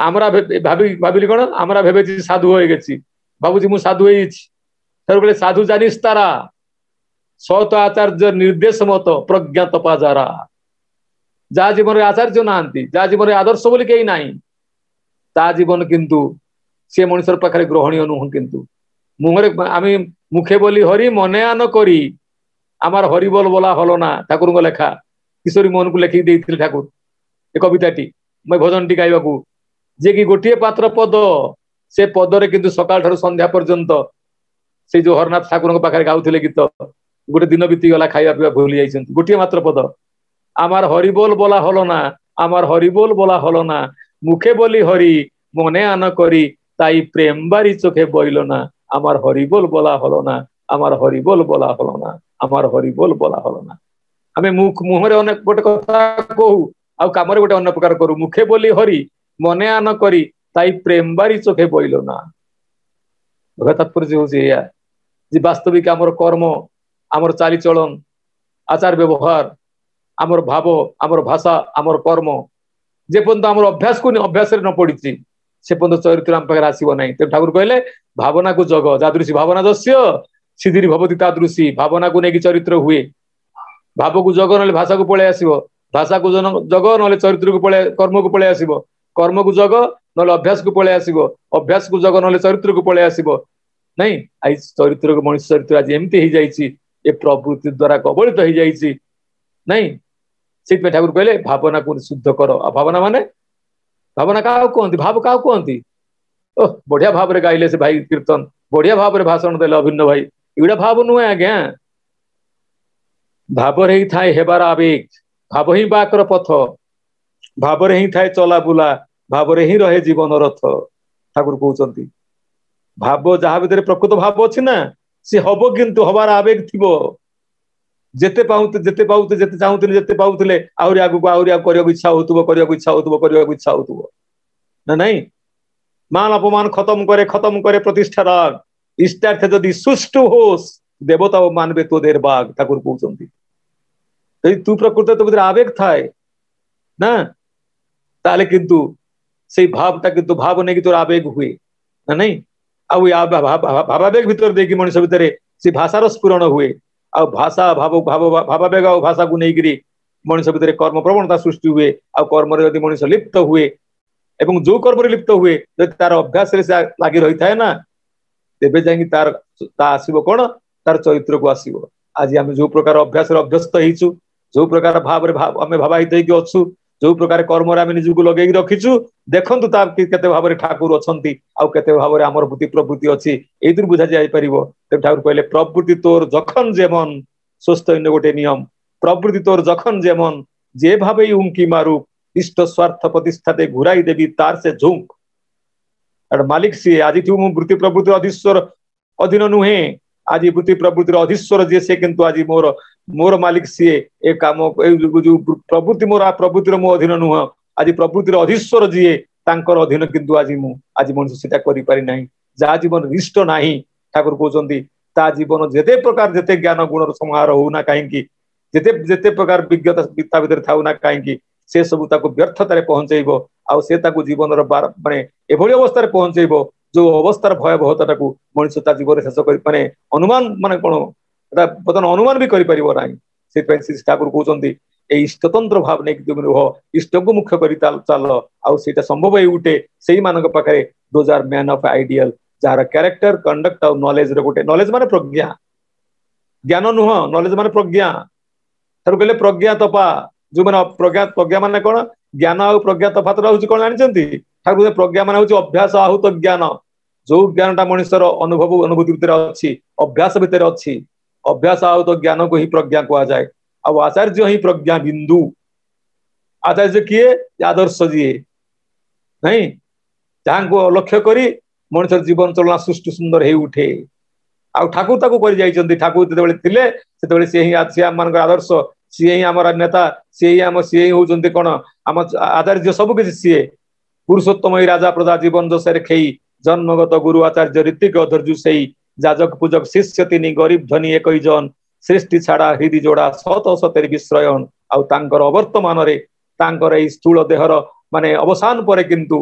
আমরা ভাবি ভাবিলি কোন আমরা ভেবেছি সাধু হয়ে গেছি ভাবুছি মু সাধু হয়েছি তার বলে সাধু জানিস তারা সত আচার্য নির্দেশ মত প্রজ্ঞাত পা যারা যা জীবনের আচার্য নাহান্তি যা জীবনের আদর্শ বলে কেই নাই তা জীবন কিন্তু সে মানুষের পাখে গ্রহণীয় নুহ কিন্তু মুহরে আমি মুখে বলি হরি মনে আন করি আমার হরি বল বলা হলো না ঠাকুর লেখা কিশোরী মনকু লেখি দিয়েছিল ঠাকুর এ কবিতাটি ভজনটি গাইবাকু যে কি গোটিয়ে পাত্র পদ সে পদরে কিন্তু সকাল ঠার সন্ধ্যা পর্যন্ত সেই যে হরনাথ ঠাকুর পাখে গাউলে গীত গোটে দিন বিতি গলা খাইয়া পিবা ভুলি যাইছেন গোটিয়ে মাত্র পদ আমার হরিবোল বলা হলো না আমার হরিবোল বলা হলো না মুখে বলি হরি মনে আন করি তাই প্রেম বাড়ি চোখে বইল না আমার হরিবোল বলা হলো না আমার হরিবোল বলা হলো না আমার হরিবোল বলা হলো না আমি মুখ মুহরে অনেক গোটে কথা কহু ଆଉ କାମରେ ଗୋଟେ ଅନ୍ୟ ପ୍ରକାର କରୁ ମୁଖେ ବୋଲି ହରି ମନେ ଆନ କରି ତାଇ ପ୍ରେମବାରି ଚୋଖେ ବୋଇଲ ନା ତାତ୍ପର୍ଯ୍ୟ ହଉଛି ଏଇଆ ଯେ ବାସ୍ତବିକ ଆମର କର୍ମ ଆମର ଚାଲିଚଳନ ଆଚାର ବ୍ୟବହାର ଆମର ଭାବ ଆମର ଭାଷା ଆମର କର୍ମ ଯେପର୍ଯ୍ୟନ୍ତ ଆମର ଅଭ୍ୟାସକୁ ଅଭ୍ୟାସରେ ନ ପଡିଛି ସେ ପର୍ଯ୍ୟନ୍ତ ଚରିତ୍ର ଆମ ପାଖରେ ଆସିବ ନାହିଁ ତେଣୁ ଠାକୁର କହିଲେ ଭାବନାକୁ ଜଗ ଯାଦୃଶୀ ଭାବନା ଦସ୍ୟ ସିଧିରି ଭବତୀ ତାଦୃଶୀ ଭାବନାକୁ ନେଇକି ଚରିତ୍ର ହୁଏ ଭାବକୁ ଜଗ ନହେଲେ ଭାଷାକୁ ପଳେଇ ଆସିବ ଭାଷାକୁ ଜଗ ନହେଲେ ଚରିତ୍ରକୁ ପଳେଇ କର୍ମକୁ ପଳେଇ ଆସିବ କର୍ମକୁ ଜଗ ନହେଲେ ଅଭ୍ୟାସକୁ ପଳେଇ ଆସିବ ଅଭ୍ୟାସକୁ ଜଗ ନହେଲେ ଚରିତ୍ରକୁ ପଳେଇ ଆସିବ ନାଇଁ ଆଜି ଚରିତ୍ରକୁ ମଣିଷ ଚରିତ୍ର ଆଜି ଏମିତି ହେଇଯାଇଛି ଏ ପ୍ରବୃତ୍ତି ଦ୍ଵାରା କବଳିତ ହେଇଯାଇଛି ନାଇଁ ସେଇଥିପାଇଁ ଠାକୁର କହିଲେ ଭାବନାକୁ ଶୁଦ୍ଧ କର ଆଉ ଭାବନା ମାନେ ଭାବନା କାହାକୁ କୁହନ୍ତି ଭାବ କାହାକୁ କୁହନ୍ତି ଓ ବଢିଆ ଭାବରେ ଗାଇଲେ ସେ ଭାଇ କୀର୍ତ୍ତନ ବଢିଆ ଭାବରେ ଭାଷଣ ଦେଲେ ଅଭିନ୍ନ ଭାଇ ଏଗୁଡା ଭାବ ନୁହେଁ ଆଜ୍ଞା ଭାବରେ ହିଁ ଥାଏ ହେବାର ଆବେଗ ଭାବ ହିଁ ବାକର ପଥ ଭାବରେ ହିଁ ଥାଏ ଚଲାବୁଲା ଭାବରେ ହିଁ ରହେ ଜୀବନ ରଥ ଠାକୁର କହୁଛନ୍ତି ଭାବ ଯାହା ଭିତରେ ପ୍ରକୃତ ଭାବ ଅଛି ନା ସେ ହବ କିନ୍ତୁ ହବାର ଆବେଗ ଥିବ ଯେତେ ପାଉ ଯେତେ ପାଉଥିଲେ ଯେତେ ଚାହୁଁଥିଲେ ଯେତେ ପାଉଥିଲେ ଆହୁରି ଆଗକୁ ଆହୁରି ଆଉ କରିବାକୁ ଇଚ୍ଛା ହଉଥିବ କରିବାକୁ ଇଚ୍ଛା ହଉଥିବ କରିବାକୁ ଇଚ୍ଛା ହଉଥିବ ନା ନାଇଁ মান অপমান খতম করে খতম করে প্রতিষ্ঠা রাগ ইষ্টার্থে যদি সুষ্ঠু হোস দেবতাও মানবে তোদের বাঘ ঠাকুর কৌচন্তি যদি তু প্রকৃত তোদের আবেগ থায় না তাহলে কিন্তু সেই ভাবটা কিন্তু ভাব নেই তোর আবেগ হুয়ে না নাই ଆଉ ଭାବାବେଗ ଭିତରେ ଦେଇକି ମଣିଷ ଭିତରେ ସେ ଭାଷାର ସ୍ଫୁରଣ ହୁଏ ଆଉ ଭାଷା ଭାବ ଭାବ ଭାବାବେଗ ଆଉ ଭାଷାକୁ ନେଇକିରି ମଣିଷ ଭିତରେ କର୍ମ ପ୍ରବଣତା ସୃଷ୍ଟି ହୁଏ ଆଉ କର୍ମରେ ଯଦି ମଣିଷ ଲିପ୍ତ ହୁଏ ଏବଂ ଯୋଉ କର୍ମରେ ଲିପ୍ତ ହୁଏ ଯଦି ତାର ଅଭ୍ୟାସରେ ସେ ଲାଗି ରହିଥାଏ ନା ତେବେ ଯାଇକି ତାର ତା ଆସିବ କ'ଣ ତାର ଚରିତ୍ରକୁ ଆସିବ ଆଜି ଆମେ ଯୋଉ ପ୍ରକାର ଅଭ୍ୟାସରେ ଅଭ୍ୟସ୍ତ ହେଇଛୁ ଯୋଉ ପ୍ରକାର ଭାବରେ ଆମେ ଭାବାହିତ ହେଇକି ଅଛୁ ଯୋଉ ପ୍ରକାର କର୍ମରେ ଆମେ ନିଜକୁ ଲଗେଇକି ରଖିଛୁ ଦେଖନ୍ତୁ ତା କେତେ ଭାବରେ ଠାକୁର ଅଛନ୍ତି ଆଉ କେତେ ଭାବରେ ଆମର ପ୍ରତି ପ୍ରବୃତ୍ତି ଅଛି ଏଇଥିରୁ ବୁଝା ଯାଇପାରିବ ତେଣୁ ଠାକୁର କହିଲେ ପ୍ରବୃତ୍ତି ତୋର ଯଖନ ଯେମନ ସୁସ୍ଥ ଗୋଟେ ନିୟମ প্রবৃতি তোর যখন যেমন যেভাবেই উঙ্কি মারুক ইষ্ট স্বার্থ প্রতিষ্ঠাতে ঘুরাই দেবি তার সে ঝুঁক আর মালিক সে আজিঠু মু বৃত্তি প্রবৃত্তির অধীশ্বর অধীন নুহে আজি বৃত্তি প্রবৃত্তির অধীশ্বর যে সে কিন্তু আজি মোর ମୋର ମାଲିକ ସିଏ ଏ କାମ ଯୋଉ ପ୍ରବୃତ୍ତି ମୋର ପ୍ରବୃତ୍ତିର ମୋ ଅଧୀନ ନୁହଁ ଆଜି ପ୍ରବୃତ୍ତିର ଅଧୀଶ୍ୱର ଯିଏ ତାଙ୍କର ଅଧୀନ କିନ୍ତୁ ଆଜି ମୁଁ ଆଜି ମଣିଷ ସେଟା କରିପାରି ନାହିଁ ଯାହା ଜୀବନ ରିଷ୍ଟ ନାହିଁ ଠାକୁର କହୁଛନ୍ତି ତା ଜୀବନ ଯେତେ ପ୍ରକାର ଯେତେ ଜ୍ଞାନ ଗୁଣର ସମାହାର ହଉନା କାହିଁକି ଯେତେ ଯେତେ ପ୍ରକାର ବିଜ୍ଞତା ତା ଭିତରେ ଥାଉ ନା କାହିଁକି ସେ ସବୁ ତାକୁ ବ୍ୟର୍ଥତାରେ ପହଞ୍ଚେଇବ ଆଉ ସେ ତାକୁ ଜୀବନର ମାନେ ଏଭଳି ଅବସ୍ଥାରେ ପହଞ୍ଚେଇବ ଯୋଉ ଅବସ୍ଥାର ଭୟାବହତାଟାକୁ ମଣିଷ ତା ଜୀବନରେ ଶେଷ କରି ମାନେ ଅନୁମାନ ମାନେ କଣ ବର୍ତ୍ତମାନ ଅନୁମାନ ବି କରିପାରିବ ନାହିଁ ସେଥିପାଇଁ ଶ୍ରୀ ଠାକୁର କହୁଛନ୍ତି ଏଇ ଇଷ୍ଟତନ୍ତ୍ର ଭାବ ନେଇକି ତୁମେ ରୁହ ଇଷ୍ଟକୁ ମୁଖ୍ୟ କରି ଚାଲ ଆଉ ସେଇଟା ସମ୍ଭବ ହେଇ ଉଠେ ସେଇମାନଙ୍କ ପାଖରେ those are man of ideal ଯାହାର କ୍ୟାରେକ୍ଟର କଣ୍ଡକ୍ଟ ଆଉ ନଲେଜର ଗୋଟେ ନଲେଜ ମାନେ ପ୍ରଜ୍ଞା ଜ୍ଞାନ ନୁହଁ ନଲେଜ ମାନେ ପ୍ରଜ୍ଞା ଠାରୁ କହିଲେ ପ୍ରଜ୍ଞା ତପା ଯୋଉମାନେ ପ୍ରଜ୍ଞା ପ୍ରଜ୍ଞା ମାନେ କଣ ଜ୍ଞାନ ଆଉ ପ୍ରଜ୍ଞା ତଫାତଟା ହଉଛି କଣ ଜାଣିଛନ୍ତି ଠାକୁର ପ୍ରଜ୍ଞା ମାନେ ହଉଛି ଅଭ୍ୟାସ ଆହୁତ ଜ୍ଞାନ ଯୋଉ ଜ୍ଞାନଟା ମଣିଷର ଅନୁଭବ ଅନୁଭୂତି ଭିତରେ ଅଛି ଅଭ୍ୟାସ ଭିତରେ ଅଛି अभ्यास आओ तो ज्ञानों को ही प्रज्ञा को आ जाए अब आचार्य ही प्रज्ञा बिंदु आचार्य किए आदर्श दिए नहीं ଯାହାଙ୍କୁ ଲକ୍ଷ୍ୟ କରି ମଣିଷର ଜୀବନ ଚଳନା ସୃଷ୍ଟି ସୁନ୍ଦର ହେଇ ଉଠେ ଆଉ ଠାକୁର ତାକୁ କରି ଯାଇଛନ୍ତି ଠାକୁର ଯେତେବେଳେ ଥିଲେ ସେତେବେଳେ ସିଏ ହିଁ ସିଏ ଆମମାନଙ୍କର ଆଦର୍ଶ ସିଏ ହିଁ ଆମର ନେତା ସିଏ ହିଁ ଆମ ସିଏ ହିଁ ହଉଛନ୍ତି କ'ଣ ଆମ ଆଚାର୍ଯ୍ୟ ସବୁ କିଛି ସିଏ ପୁରୁଷୋତ୍ତମ ଏଇ ରାଜା ପ୍ରଜା ଜୀବନ ଦଶାରେ ଖେଇ ଜନ୍ମଗତ ଗୁରୁ ଆଚାର୍ଯ୍ୟ ରୀତିକ ଅଧର୍ଯ୍ୟୁ ସେଇ যাজক পূজক শিষ্য তিনি গরিব ধনী একই জন সৃষ্টি ছাড়া হৃদি যোড়া শত শতের বিশ্রয়ণ ଆଉ ତାଙ୍କର ଅବର୍ତ୍ତମାନରେ ତାଙ୍କର ଏଇ ସ୍ଥୂଳ ଦେହର ମାନେ ଅବସାନ ପରେ କିନ୍ତୁ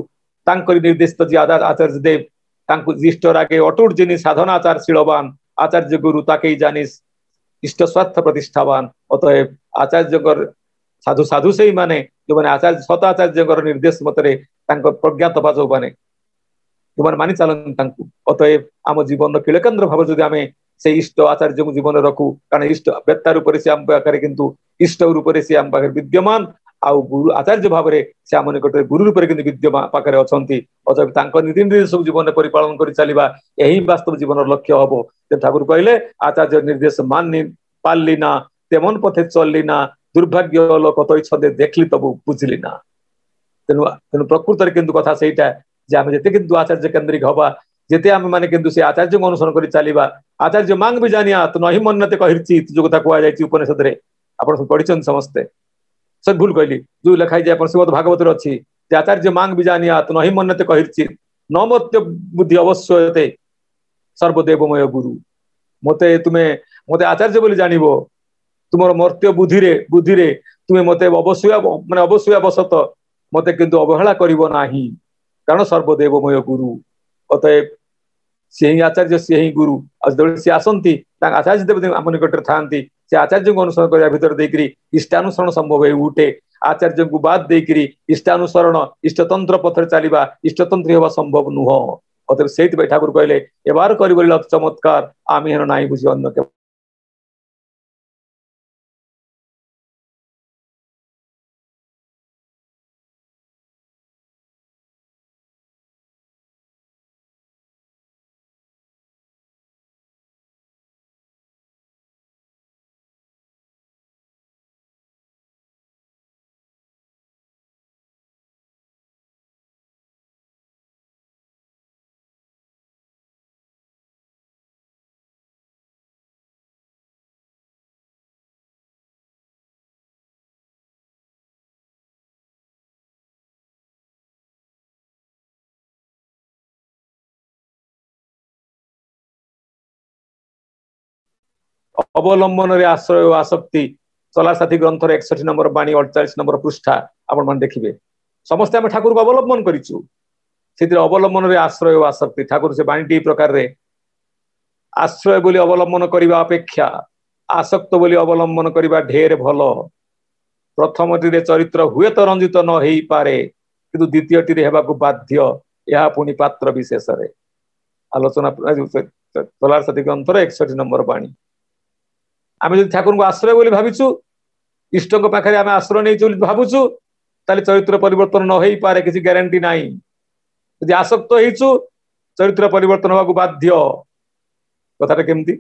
ତାଙ୍କରି ନିର୍ଦ୍ଦେଶିତ ଯିଏ ଆଚାର୍ଯ୍ୟ ଦେବ ତାଙ୍କୁ ଇଷ୍ଟ ରାଗେ ଅଟୁଟ ଜିନି ସାଧନାଚାର ଶୀଳବାନ ଆଚାର୍ଯ୍ୟ ଗୁରୁ ତାକେଇ ଜାନିସ୍ ଇଷ୍ଟ ସ୍ୱାର୍ଥ ପ୍ରତିଷ୍ଠାବାନ ଅତଏବ ଆଚାର୍ଯ୍ୟଙ୍କର ସାଧୁ ସାଧୁ ସେଇମାନେ ଯୋଉମାନେ ଆଚାର୍ଯ୍ୟ ସତ ଆଚାର୍ଯ୍ୟଙ୍କର ନିର୍ଦ୍ଦେଶ ମତରେ ତାଙ୍କ ପ୍ରଜ୍ଞାତ ପାଚଉମାନେ તુમર તાંકુ অতএব ଆମ ଜୀବନର କିଳକେନ୍ଦ୍ର ଭାବ ଯଦି ଆମେ ସେଇ ଇଷ୍ଟ ଆଚାର୍ଯ୍ୟଙ୍କୁ ଜୀବନ ରଖୁ କାରଣ ଇଷ୍ଟ ବେତାର ଉପରେ ସେ ଆମ ପାଖରେ କିନ୍ତୁ ଇଷ୍ଟ ରୂପରେ ସେ ଆମ ପାଖରେ ବିଦ୍ୟମାନ ଆଉ ଗୁରୁ ଆଚାର୍ଯ୍ୟ ଭାବରେ ସେ ଆମ ନିକଟରେ ଗୁରୁ ରୂପରେ କିନ୍ତୁ ବିଦ୍ୟମାନ ପାଖରେ ଅଛନ୍ତି ଅତଏବ ତାଙ୍କ ନୀତି ନିର୍ଦ୍ଦେଶ ସବୁ ଜୀବନରେ ପରିପାଳନ କରି ଚାଲିବା ଏହି ବାସ୍ତବ ଜୀବନର ଲକ୍ଷ୍ୟ ହବ ଯେ ଠାକୁର କହିଲେ ଆଚାର୍ଯ୍ୟ ନିର୍ଦ୍ଦେଶ ମାନି ପାରିଲି ନା ତେମନ ପଥେ ଚଲିଲି ନା ଦୁର୍ଭାଗ୍ୟ ଲୋକ ତୈ ଛନ୍ଦେ ଦେଖିଲି ତବୁ ବୁଝିଲି ନା ତେଣୁ ତେଣୁ ପ୍ରକୃତରେ କିନ୍ତୁ କଥା ସେଇଟା যে আমি যেতে কিন্তু আচার্য কেন্দ্রিক হবা যেতে আমি মানে কিন্তু ସେ ଆଚାର୍ଯ୍ୟଙ୍କୁ ଅନୁସରଣ କରି ଚାଲିବା ଆଚାର୍ଯ୍ୟ ମାଙ୍ଗ ବି ଜାଣିଆ ତ ନହିଁ ମନ୍ନତେ କହିଛି ଯୋଉ କଥା କୁହାଯାଇଛି ଉପନିଷଦରେ ଆପଣ ସବୁ ପଢିଛନ୍ତି ସମସ୍ତେ ସେ ଭୁଲ କହିଲି ଯୋଉ ଲେଖା ହେଇଛି ଆପଣ ଶ୍ରୀମଦ ଭାଗବତରେ ଅଛି ଯେ ଆଚାର୍ଯ୍ୟ ମାଙ୍ଗ ବି ଜାଣିଆ ତ ନହିଁ ମନ୍ନତେ କହିଛି ନ ମତ୍ୟ ବୁଦ୍ଧି ଅବଶ୍ୟତେ ସର୍ବଦେବମୟ ଗୁରୁ ମତେ ତୁମେ ମତେ ଆଚାର୍ଯ୍ୟ ବୋଲି ଜାଣିବ ତୁମର ମର୍ତ୍ୟ ବୁଦ୍ଧିରେ ବୁଦ୍ଧିରେ ତୁମେ ମତେ ଅବଶ୍ୟ ମାନେ ଅବଶ୍ୟ ବଶତ ମତେ କିନ୍ତୁ ଅବହେଳା କରିବ ନାହିଁ কারণ সর্বদেবময় গুরু অতএব সেই আচার্য সেই গুরু আর যেভাবে সে আসন্তি তা আচার্য দেবদেব আমার নিকটে থাকে সে আচার্যকে অনুসরণ করা ভিতরে দিয়ে ইষ্টানুসরণ সম্ভব হয়ে উঠে আচার্যকে বাদ দিয়ে ইষ্টানুসরণ ইষ্টতন্ত্র পথরে চালা ইষ্টতন্ত্রী হওয়া সম্ভব নুহ অতএব সেইপাই ঠাকুর কহিলেন এবার করি বলিল চমৎকার আমি হেন নাই বুঝি অন্য কেউ ଅବଲମ୍ବନରେ ଆଶ୍ରୟ ଓ ଆସକ୍ତି ଚଲାସାଥୀ ଗ୍ରନ୍ଥର ଏକଷଠି ନମ୍ବର ବାଣୀ ଅଠଚାଳିଶ ନମ୍ବର ପୃଷ୍ଠା ଆପଣମାନେ ଦେଖିବେ ସମସ୍ତେ ଆମେ ଠାକୁରକୁ ଅବଲମ୍ବନ କରିଛୁ ସେଥିରେ ଅବଲମ୍ବନରେ ଆଶ୍ରୟ ଓ ଆସକ୍ତି ଠାକୁର ସେ ବାଣୀଟି ଏଇ ପ୍ରକାରରେ ଆଶ୍ରୟ ବୋଲି ଅବଲମ୍ବନ କରିବା ଅପେକ୍ଷା ଆସକ୍ତ ବୋଲି ଅବଲମ୍ବନ କରିବା ଢେର ଭଲ ପ୍ରଥମଟିରେ ଚରିତ୍ର ହୁଏତ ରଞ୍ଜିତ ନ ହେଇପାରେ କିନ୍ତୁ ଦ୍ୱିତୀୟଟିରେ ହେବାକୁ ବାଧ୍ୟ ଏହା ପୁଣି ପାତ୍ର ବିଶେଷରେ ଆଲୋଚନା ତଲାର ସାଥୀ ଗ୍ରନ୍ଥର ଏକଷଠି ନମ୍ବର ବାଣୀ আমি ଯଦି ଠାକୁରଙ୍କୁ ଆଶ୍ରୟ ବୋଲି ଭାବିଛୁ ଇଷ୍ଟଙ୍କ ପାଖରେ ଆମେ ଆଶ୍ରୟ ନେଇଛୁ ବୋଲି ଭାବୁଛୁ ତାହେଲେ ଚରିତ୍ର ପରିବର୍ତ୍ତନ ନ ହେଇପାରେ କିଛି ଗ୍ୟାରେଣ୍ଟି ନାହିଁ ଯଦି ଆସକ୍ତ ହେଇଛୁ ଚରିତ୍ର ପରିବର୍ତ୍ତନ ହେବାକୁ ବାଧ୍ୟ କଥାଟା କେମିତି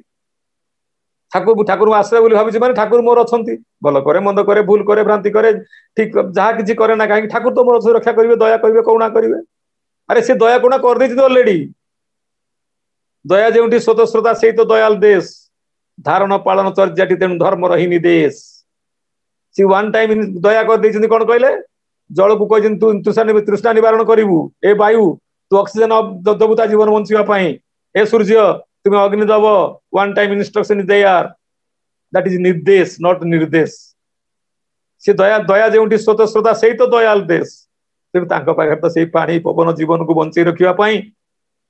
ଠାକୁର ମୁଁ ଠାକୁରଙ୍କୁ ଆଶ୍ରୟ ବୋଲି ଭାବିଛି ମାନେ ଠାକୁର ମୋର ଅଛନ୍ତି ଭଲ କରେ ମନ୍ଦ କରେ ଭୁଲ କରେ ଭ୍ରାନ୍ତି କରେ ଠିକ ଯାହା କିଛି କରେ ନା କାହିଁକି ଠାକୁର ତ ମୋର ରକ୍ଷା କରିବେ ଦୟା କରିବେ କରୁଣା କରିବେ ଆରେ ସେ ଦୟା କରୁଣା କରିଦେଇଛନ୍ତି ଅଲରେଡି ଦୟା ଯେଉଁଠି ସ୍ୱତଃସ୍ତ୍ରତା ସେଇ ତ ଦୟାଲ ଦେଶ ଧାରଣ ପାଳନ ଚର୍ଯ୍ୟାଟି ତେଣୁ ଧର୍ମ ରହିନି ଦେଶ ସେ ୱାନ୍ ଟାଇମ୍ ଦୟା କରିଦେଇଛନ୍ତି କଣ କହିଲେ ଜଳକୁ କହିଛନ୍ତି ତୁ ତୃଷା ତୃଷ୍ଣା ନିବାରଣ କରିବୁ ଏ ବାୟୁ ତୁ ଅକ୍ସିଜେନ ଦେବୁ ତା ଜୀବନ ବଞ୍ଚିବା ପାଇଁ ଏ ସୂର୍ଯ୍ୟ তুমি Agni Dev one time instruction is there that is নির্দেশ নট নির্দেশ সে দয়া দয়া যেটি স্বতঃস্রোতা সেই তো দয়াল দেশ ତେଣୁ ତାଙ୍କ ପାଖରେ ତ ସେଇ ପାଣି ପବନ ଜୀବନକୁ ବଞ୍ଚେଇ ରଖିବା ପାଇଁ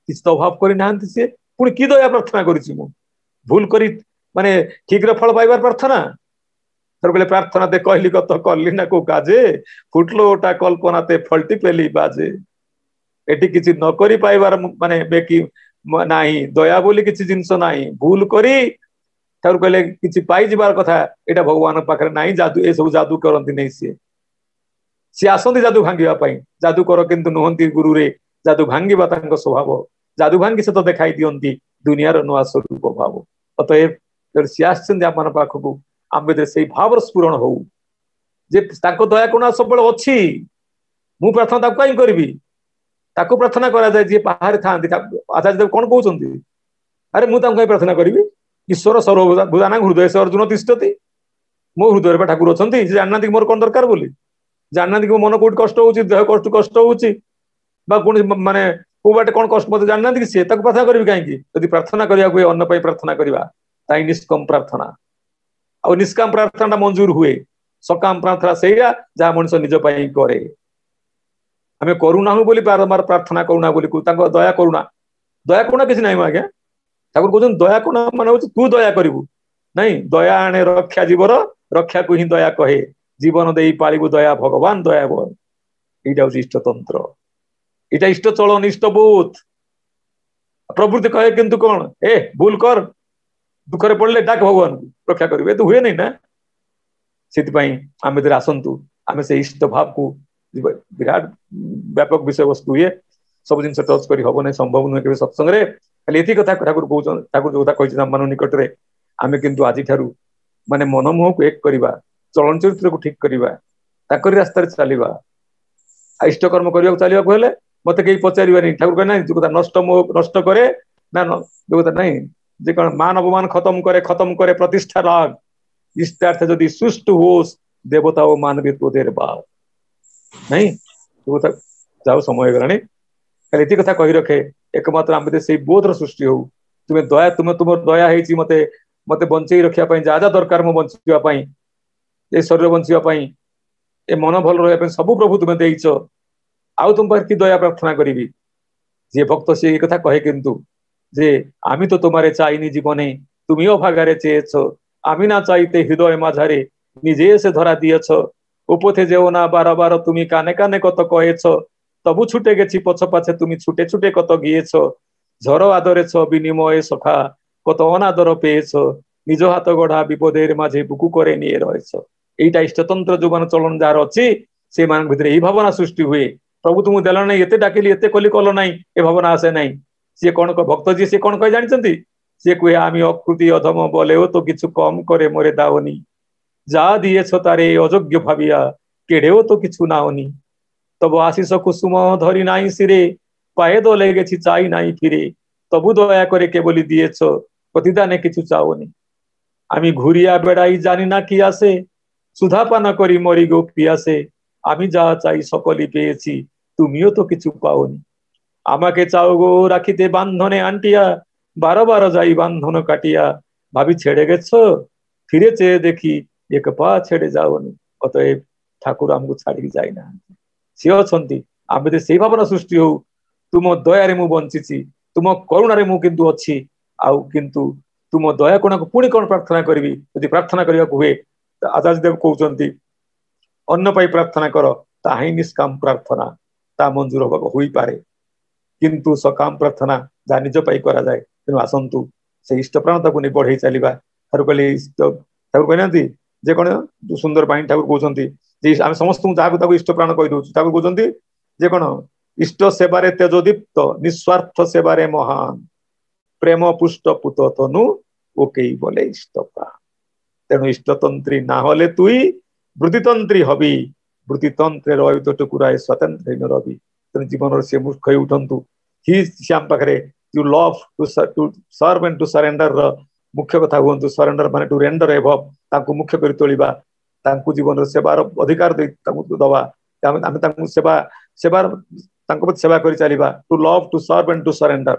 କିଛି ତ ଅଭାବ କରିନାହାନ୍ତି ସିଏ ପୁଣି କି ଦୟା ପ୍ରାର୍ଥନା କରିଛି ମୁଁ ଭୁଲ କରି ମାନେ ଠିକରେ ଫଳ ପାଇବାର ପ୍ରାର୍ଥନା ତାର କହିଲେ ପ୍ରାର୍ଥନାତେ କହିଲି ଗତ କଲି ନା କୋଉ କାଜେ ଫୁଟଲୋ ଓଟା କଳ୍ପନାତେ ଫଳଟି ପେଲି ବାଜେ ଏଠି କିଛି ନ କରି ପାଇବାର ମାନେ ବେକି ନାହିଁ ଦୟା ବୋଲି କିଛି ଜିନିଷ ନାହିଁ ଭୁଲ କରି ତାକୁ କହିଲେ କିଛି ପାଇଯିବାର କଥା ଏଇଟା ଭଗବାନଙ୍କ ପାଖରେ ନାହିଁ ଯାଦୁ ଏସବୁ ଯାଦୁ କରନ୍ତି ନାହିଁ ସିଏ ସିଏ ଆସନ୍ତି ଯାଦୁ ଭାଙ୍ଗିବା ପାଇଁ ଯାଦୁକର କିନ୍ତୁ ନୁହନ୍ତି ଗୁରୁରେ ଯାଦୁ ଭାଙ୍ଗିବା ତାଙ୍କ ସ୍ୱଭାବ ଯାଦୁ ଭାଙ୍ଗି ସେ ତ ଦେଖାଇ ଦିଅନ୍ତି ଦୁନିଆର ନୂଆ ସ୍ୱରୂପ ଭାବ ଅତଏବ ଯେବେ ସିଏ ଆସିଛନ୍ତି ଆମମାନଙ୍କ ପାଖକୁ ଆମ ଭିତରେ ସେଇ ଭାବର ସ୍ଫୁରଣ ହଉ ଯେ ତାଙ୍କ ଦୟା କରୁଣା ସବୁବେଳେ ଅଛି ମୁଁ ପ୍ରାର୍ଥନା ତାକୁ କାହିଁ କରିବି ତାକୁ ପ୍ରାର୍ଥନା କରାଯାଏ ଯିଏ ବାହାରେ ଥାନ୍ତି ଆଚାର୍ଯ୍ୟ ଦେବ କଣ କହୁଛନ୍ତି ଆରେ ମୁଁ ତାଙ୍କୁ କାହିଁ ପ୍ରାର୍ଥନା କରିବି ଈଶ୍ୱର ସର୍ବଭୂଦାନା ହୃଦୟ ସେ ଅର୍ଜୁନ ତିଷ୍ଠତି ମୋ ହୃଦୟରେ ବା ଠାକୁର ଅଛନ୍ତି ସେ ଜାଣିନାହାନ୍ତି କି ମୋର କଣ ଦରକାର ବୋଲି ଜାଣିନାହାନ୍ତି କି ମୋ ମନ କୋଉଠି କଷ୍ଟ ହଉଛି ଦେହ କଷ୍ଟ କଷ୍ଟ ହଉଛି ବା କୌଣସି ମାନେ କୋଉ ବାଟେ କଣ କଷ୍ଟ ମତେ ଜାଣିନାହାନ୍ତି କି ସେ ତାକୁ ପ୍ରାର୍ଥନା କରିବି କାହିଁକି ଯଦି ପ୍ରାର୍ଥନା କରିବାକୁ ହୁଏ ଅନ୍ୟ ପାଇଁ ପ୍ରାର୍ଥନା କରିବା তাই নিষ্কম ପ୍ରାର୍ଥନା ଆଉ ନିଷ୍କାମ ପ୍ରାର୍ଥନାଟା ମଞ୍ଜୁର ହୁଏ ସକାମ ପ୍ରାର୍ଥନା ସେଇଟା ଯାହା ମଣିଷ ନିଜ ପାଇଁ କରେ ଆମେ କରୁନାହୁଁ ବୋଲି ବାରମ୍ବାର ପ୍ରାର୍ଥନା କରୁନା ବୋଲି ତାଙ୍କ ଦୟା କରୁଣା ଦୟା କରୁଣା କିଛି ନାହିଁ ଆଜ୍ଞା ଠାକୁର କହୁଛନ୍ତି ଦୟା କରୁଣା ମାନେ ହଉଛି ତୁ ଦୟା କରିବୁ ନାଇଁ ଦୟା ଆଣେ ରକ୍ଷା ଜୀବର ରକ୍ଷାକୁ ହିଁ ଦୟା କହେ ଜୀବନ ଦେଇ ପାଳିବୁ ଦୟା ଭଗବାନ ଦୟାବ ଏଇଟା ହଉଛି ଇଷ୍ଟତନ୍ତ୍ର ଏଇଟା ଇଷ୍ଟ ଚଳନ ଇଷ୍ଟ ବୋଧ প্রবৃত্তি কয়ে কিন্তু কোন এ ভুল কর ଦୁଃଖରେ ପଡିଲେ ଡାକ ଭଗବାନଙ୍କୁ ରକ୍ଷା କରିବେ ତ ହୁଏ ନାହିଁ ନା ସେଥିପାଇଁ ଆମେ ଯଦି ଆସନ୍ତୁ ଆମେ ସେ ଇଷ୍ଟ ଭାବକୁ ବିରାଟ ବ୍ୟାପକ ବିଷୟବସ୍ତୁ ଇଏ ସବୁ ଜିନିଷ ଟଚ୍ କରି ହବ ନାହିଁ ସମ୍ଭବ ନୁହେଁ କେବେ ସତ୍ସଙ୍ଗରେ ଖାଲି ଏତିକି କଥା ଠାକୁର କହୁଛନ୍ତି ଠାକୁର ଯୋଉ କଥା କହିଛନ୍ତି ଆମମାନଙ୍କ ନିକଟରେ ଆମେ କିନ୍ତୁ ଆଜିଠାରୁ ମାନେ ମନମୁହଁକୁ ଏକ କରିବା ଚଳନଚରିତ୍ରକୁ ଠିକ କରିବା ତାଙ୍କରି ରାସ୍ତାରେ ଚାଲିବା ଇଷ୍ଟକର୍ମ କରିବାକୁ ଚାଲିବାକୁ ହେଲେ ମତେ କେହି ପଚାରିବେନି ଠାକୁର କହିଲେ ନାହିଁ ଯୋଉ କଥା ନଷ୍ଟ ମୋ ନଷ୍ଟ କରେ ନା ଯୋଉ କଥା ନାହିଁ যে কারণ মান অপমান খতম করে খতম করে প্রতিষ্ঠা রাগ ইষ্টার্থে যদি সুষ্ঠু হোস দেবতা ও মানবী তোদের বাও ନାଇଁ ଯୋଉଟା ଯାଉ ସମୟ ହେଇଗଲାଣି ଖାଲି ଏତିକି କଥା କହି ରଖେ ଏକମାତ୍ର ଆମେ ସେଇ ବୋଧର ସୃଷ୍ଟି ହଉ ତୁମେ ଦୟା ତୁମେ ତୁମର ଦୟା ହେଇଛି ମତେ ମତେ ବଞ୍ଚେଇ ରଖିବା ପାଇଁ ଯାହା ଯାହା ଦରକାର ମୁଁ ବଞ୍ଚିବା ପାଇଁ ଏ ଶରୀର ବଞ୍ଚିବା ପାଇଁ ଏ ମନ ଭଲ ରହିବା ପାଇଁ ସବୁ ପ୍ରଭୁ ତୁମେ ଦେଇଛ ଆଉ ତୁମ ପାଖରେ କି ଦୟା ପ୍ରାର୍ଥନା କରିବି ଯିଏ ଭକ୍ତ ସିଏ ଏ କଥା କହେ କିନ୍ତୁ যে আমি তো তোমারে চাইনি জীবনে তুমিও ভাগারে চেয়েছ আমি না চাইতে হৃদয় মাঝারে নিজে এসে ধরা দিয়েছ উপথে যেও না বারবার তুমি কানে কানে কত কয়েছ তবু ছুটে গেছি পছ পাছে তুমি ছুটে ছুটে কত গিয়েছ ঝড় আদরেছ বিনিময়ে সখা কত অনাদর পেয়েছ নিজ হাত গড়া বিপদের মাঝে বুকু করে নিয়ে রয়েছ এইটা ইষ্টতন্ত্র জীবন চলন যার অছি সেই সেমান ভিতরে এই ভাবনা সৃষ্টি হুয়ে প্রভু তুমি দেল নাই এতে ডাকিলি এতে কলি কল নাই এ ভাবনা আসে নাই সে କଣ ভক্ত যে সে କଣ କହି ଜାଣିଛନ୍ତି সে କୁହେ আমি অকৃতি অধম বলেও তো কিছু কম করে মোরে দাওনি যা দিয়েছ তারে অযোগ্য ভাবিয়া কেড়েও তো কিছু নাওনি তব আশিষ কুসুম ধরি নাই সিরে পায়ে দলে গেছি চাই নাই ফিরে তবু দয়া করে কেবলি দিয়েছ প্রতিদানে কিছু চাওনি আমি ঘুরিয়া বেড়াই জানি না কি আসে সুধা পানা করি মরি গো পিয়াসে আমি যা চাই সকলি পেয়েছি তুমিও তো কিছু পাওনি আমাকে চাও গো রাখিতে বান্ধনে আন্টিয়া বারো বারো যাই বান্ধন কাটিয়া ভাবি ছেড়ে গেছ ফিরে চেয়ে দেখি এক পা ছেড়ে যাওনি অতএব ঠাকুর আমাকে ছাড়ি যাই না ସିଏ ଅଛନ୍ତି ଆମେ ଯଦି ସେଇ ଭାବନା ସୃଷ୍ଟି ହଉ ତୁମ ଦୟାରେ ମୁଁ ବଞ୍ଚିଛି ତୁମ କରୁଣାରେ ମୁଁ କିନ୍ତୁ ଅଛି ଆଉ କିନ୍ତୁ ତୁମ ଦୟା କୋଣାକୁ ପୁଣି କଣ ପ୍ରାର୍ଥନା କରିବି ଯଦି ପ୍ରାର୍ଥନା କରିବାକୁ ହୁଏ ଆଚାର୍ଯ୍ୟ ଦେବ କହୁଛନ୍ତି ଅନ୍ୟ ପାଇଁ ପ୍ରାର୍ଥନା କର ତାହା ହିଁ ନିଷ୍କାମ ପ୍ରାର୍ଥନା ତା ମଞ୍ଜୁର ହବାକୁ ହୋଇପାରେ କିନ୍ତୁ ସକାମ ପ୍ରାର୍ଥନା ଯାହା ନିଜ ପାଇଁ କରାଯାଏ ତେଣୁ ଆସନ୍ତୁ ସେ ଇଷ୍ଟପ୍ରାଣତାକୁ ନେଇ ବଢେଇ ଚାଲିବା ଠାରୁ କହିଲେ ଇଷ୍ଟ ଠାକୁର କହିନାହାନ୍ତି ଯେ କଣ ସୁନ୍ଦର ପାଇଁ ଠାକୁର କହୁଛନ୍ତି ଯେ ଆମେ ସମସ୍ତଙ୍କୁ ଯାହାକୁ ତାକୁ ଇଷ୍ଟପ୍ରାଣ କହିଦଉଛୁ ଠାକୁର କହୁଛନ୍ତି ଯେ କଣ ଇଷ୍ଟ ସେବାରେ ତେଜଦୀପ୍ତ ନିଃସ୍ୱାର୍ଥ ସେବାରେ ମହାନ ପ୍ରେମ ପୁଷ୍ଟ ପୁତ ତନୁ ওকেই বলে ইষ্টপ্রাণ তেমন ইষ্টতন্ত্রী না হলে তুই বৃতিতন্ত্রী হবি বৃতিতন্ত্রের অয়ুতটুকুরায় স্বতন্ত্রী রবি ତେଣୁ ଜୀବନର ସେ ମୁଖ୍ୟ ହେଇ ଉଠନ୍ତୁ ହି ସେ ଆମ ପାଖରେ to love to to serve and to ର ମୁଖ୍ୟ କଥା ହୁଅନ୍ତୁ ସରେଣ୍ଡର ମାନେ ଟୁ ରେଣ୍ଡର ଏଭବ୍ ତାଙ୍କୁ ମୁଖ୍ୟ କରି ତୋଳିବା ତାଙ୍କୁ ଜୀବନର ସେବାର ଅଧିକାର ଦେଇ ତାଙ୍କୁ ଦବା ଆମେ ତାଙ୍କୁ ସେବା ସେବାର ତାଙ୍କ ପ୍ରତି ସେବା କରି ଚାଲିବା to love to serve and to surrender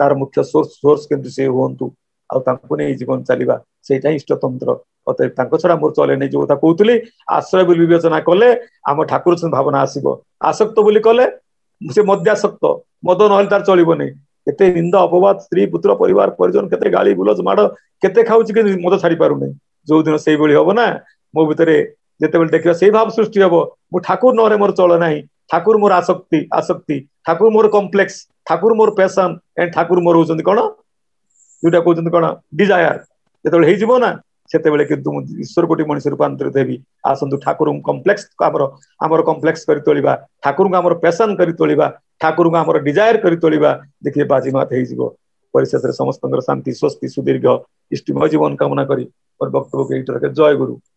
ତାର ମୁଖ୍ୟ ସୋର୍ସ ସୋର୍ସ କେମିତି ସେ ହୁଅନ୍ତୁ ଆଉ ତାଙ୍କୁ ନେଇ ଜୀବନ ଚାଲିବା ସେଇଟା ହିଁ ଇଷ୍ଟତନ୍ତ୍ର ଅତଏବ ତାଙ୍କ ଛଡା ମୋର ଚଲେଇ ନେଇଯିବ କଥା କହୁଥିଲି ଆଶ୍ରୟ ବୋଲି ବିବେଚନା କଲେ ଆମ ଠାକୁର ଭାବନା ଆସିବ ଆସକ୍ତ ବୋଲି କଲେ ସେ ମଦ୍ୟାସକ୍ତ ମଦ ନହେଲେ ତାର ଚଳିବନି କେତେ ନିନ୍ଦା ଅପବାଦ ସ୍ତ୍ରୀ ପୁତ୍ର ପରିବାର ପରିଜନ କେତେ ଗାଳି ଗୁଲଜ ମାଡ଼ କେତେ ଖାଉଛି କିନ୍ତୁ ମଦ ଛାଡି ପାରୁନି ଯୋଉ ଦିନ ସେଇଭଳି ହବ ନା ମୋ ଭିତରେ ଯେତେବେଳେ ଦେଖିବା ସେଇ ଭାବ ସୃଷ୍ଟି ହବ ମୁଁ ଠାକୁର ନହେଲେ ମୋର ଚଳ ନାହିଁ ଠାକୁର ମୋର ଆସକ୍ତି ଆସକ୍ତି ଠାକୁର ମୋର କମ୍ପ୍ଲେକ୍ସ ଠାକୁର ମୋର ପେସନ ଏଣ୍ଡ ଠାକୁର ମୋର ହଉଛନ୍ତି କଣ ଯୋଉଟା କହୁଛନ୍ତି କଣ ଡିଜାୟାର ଯେତେବେଳେ ହେଇଯିବ ନା त्यति बेला ईश्वर गोटी मनिस रूपान्तरित आसन्त ठाकुर कम्प्लेक्स कम्प्लेक्स गरि तोलि ठाकुर प्यासन गरि तोलिठर देखियो बाजीमा है परिशेष शान्ति स्वस्ति सुदीर्घष्टीन कमना वक्तव्य जय गुरु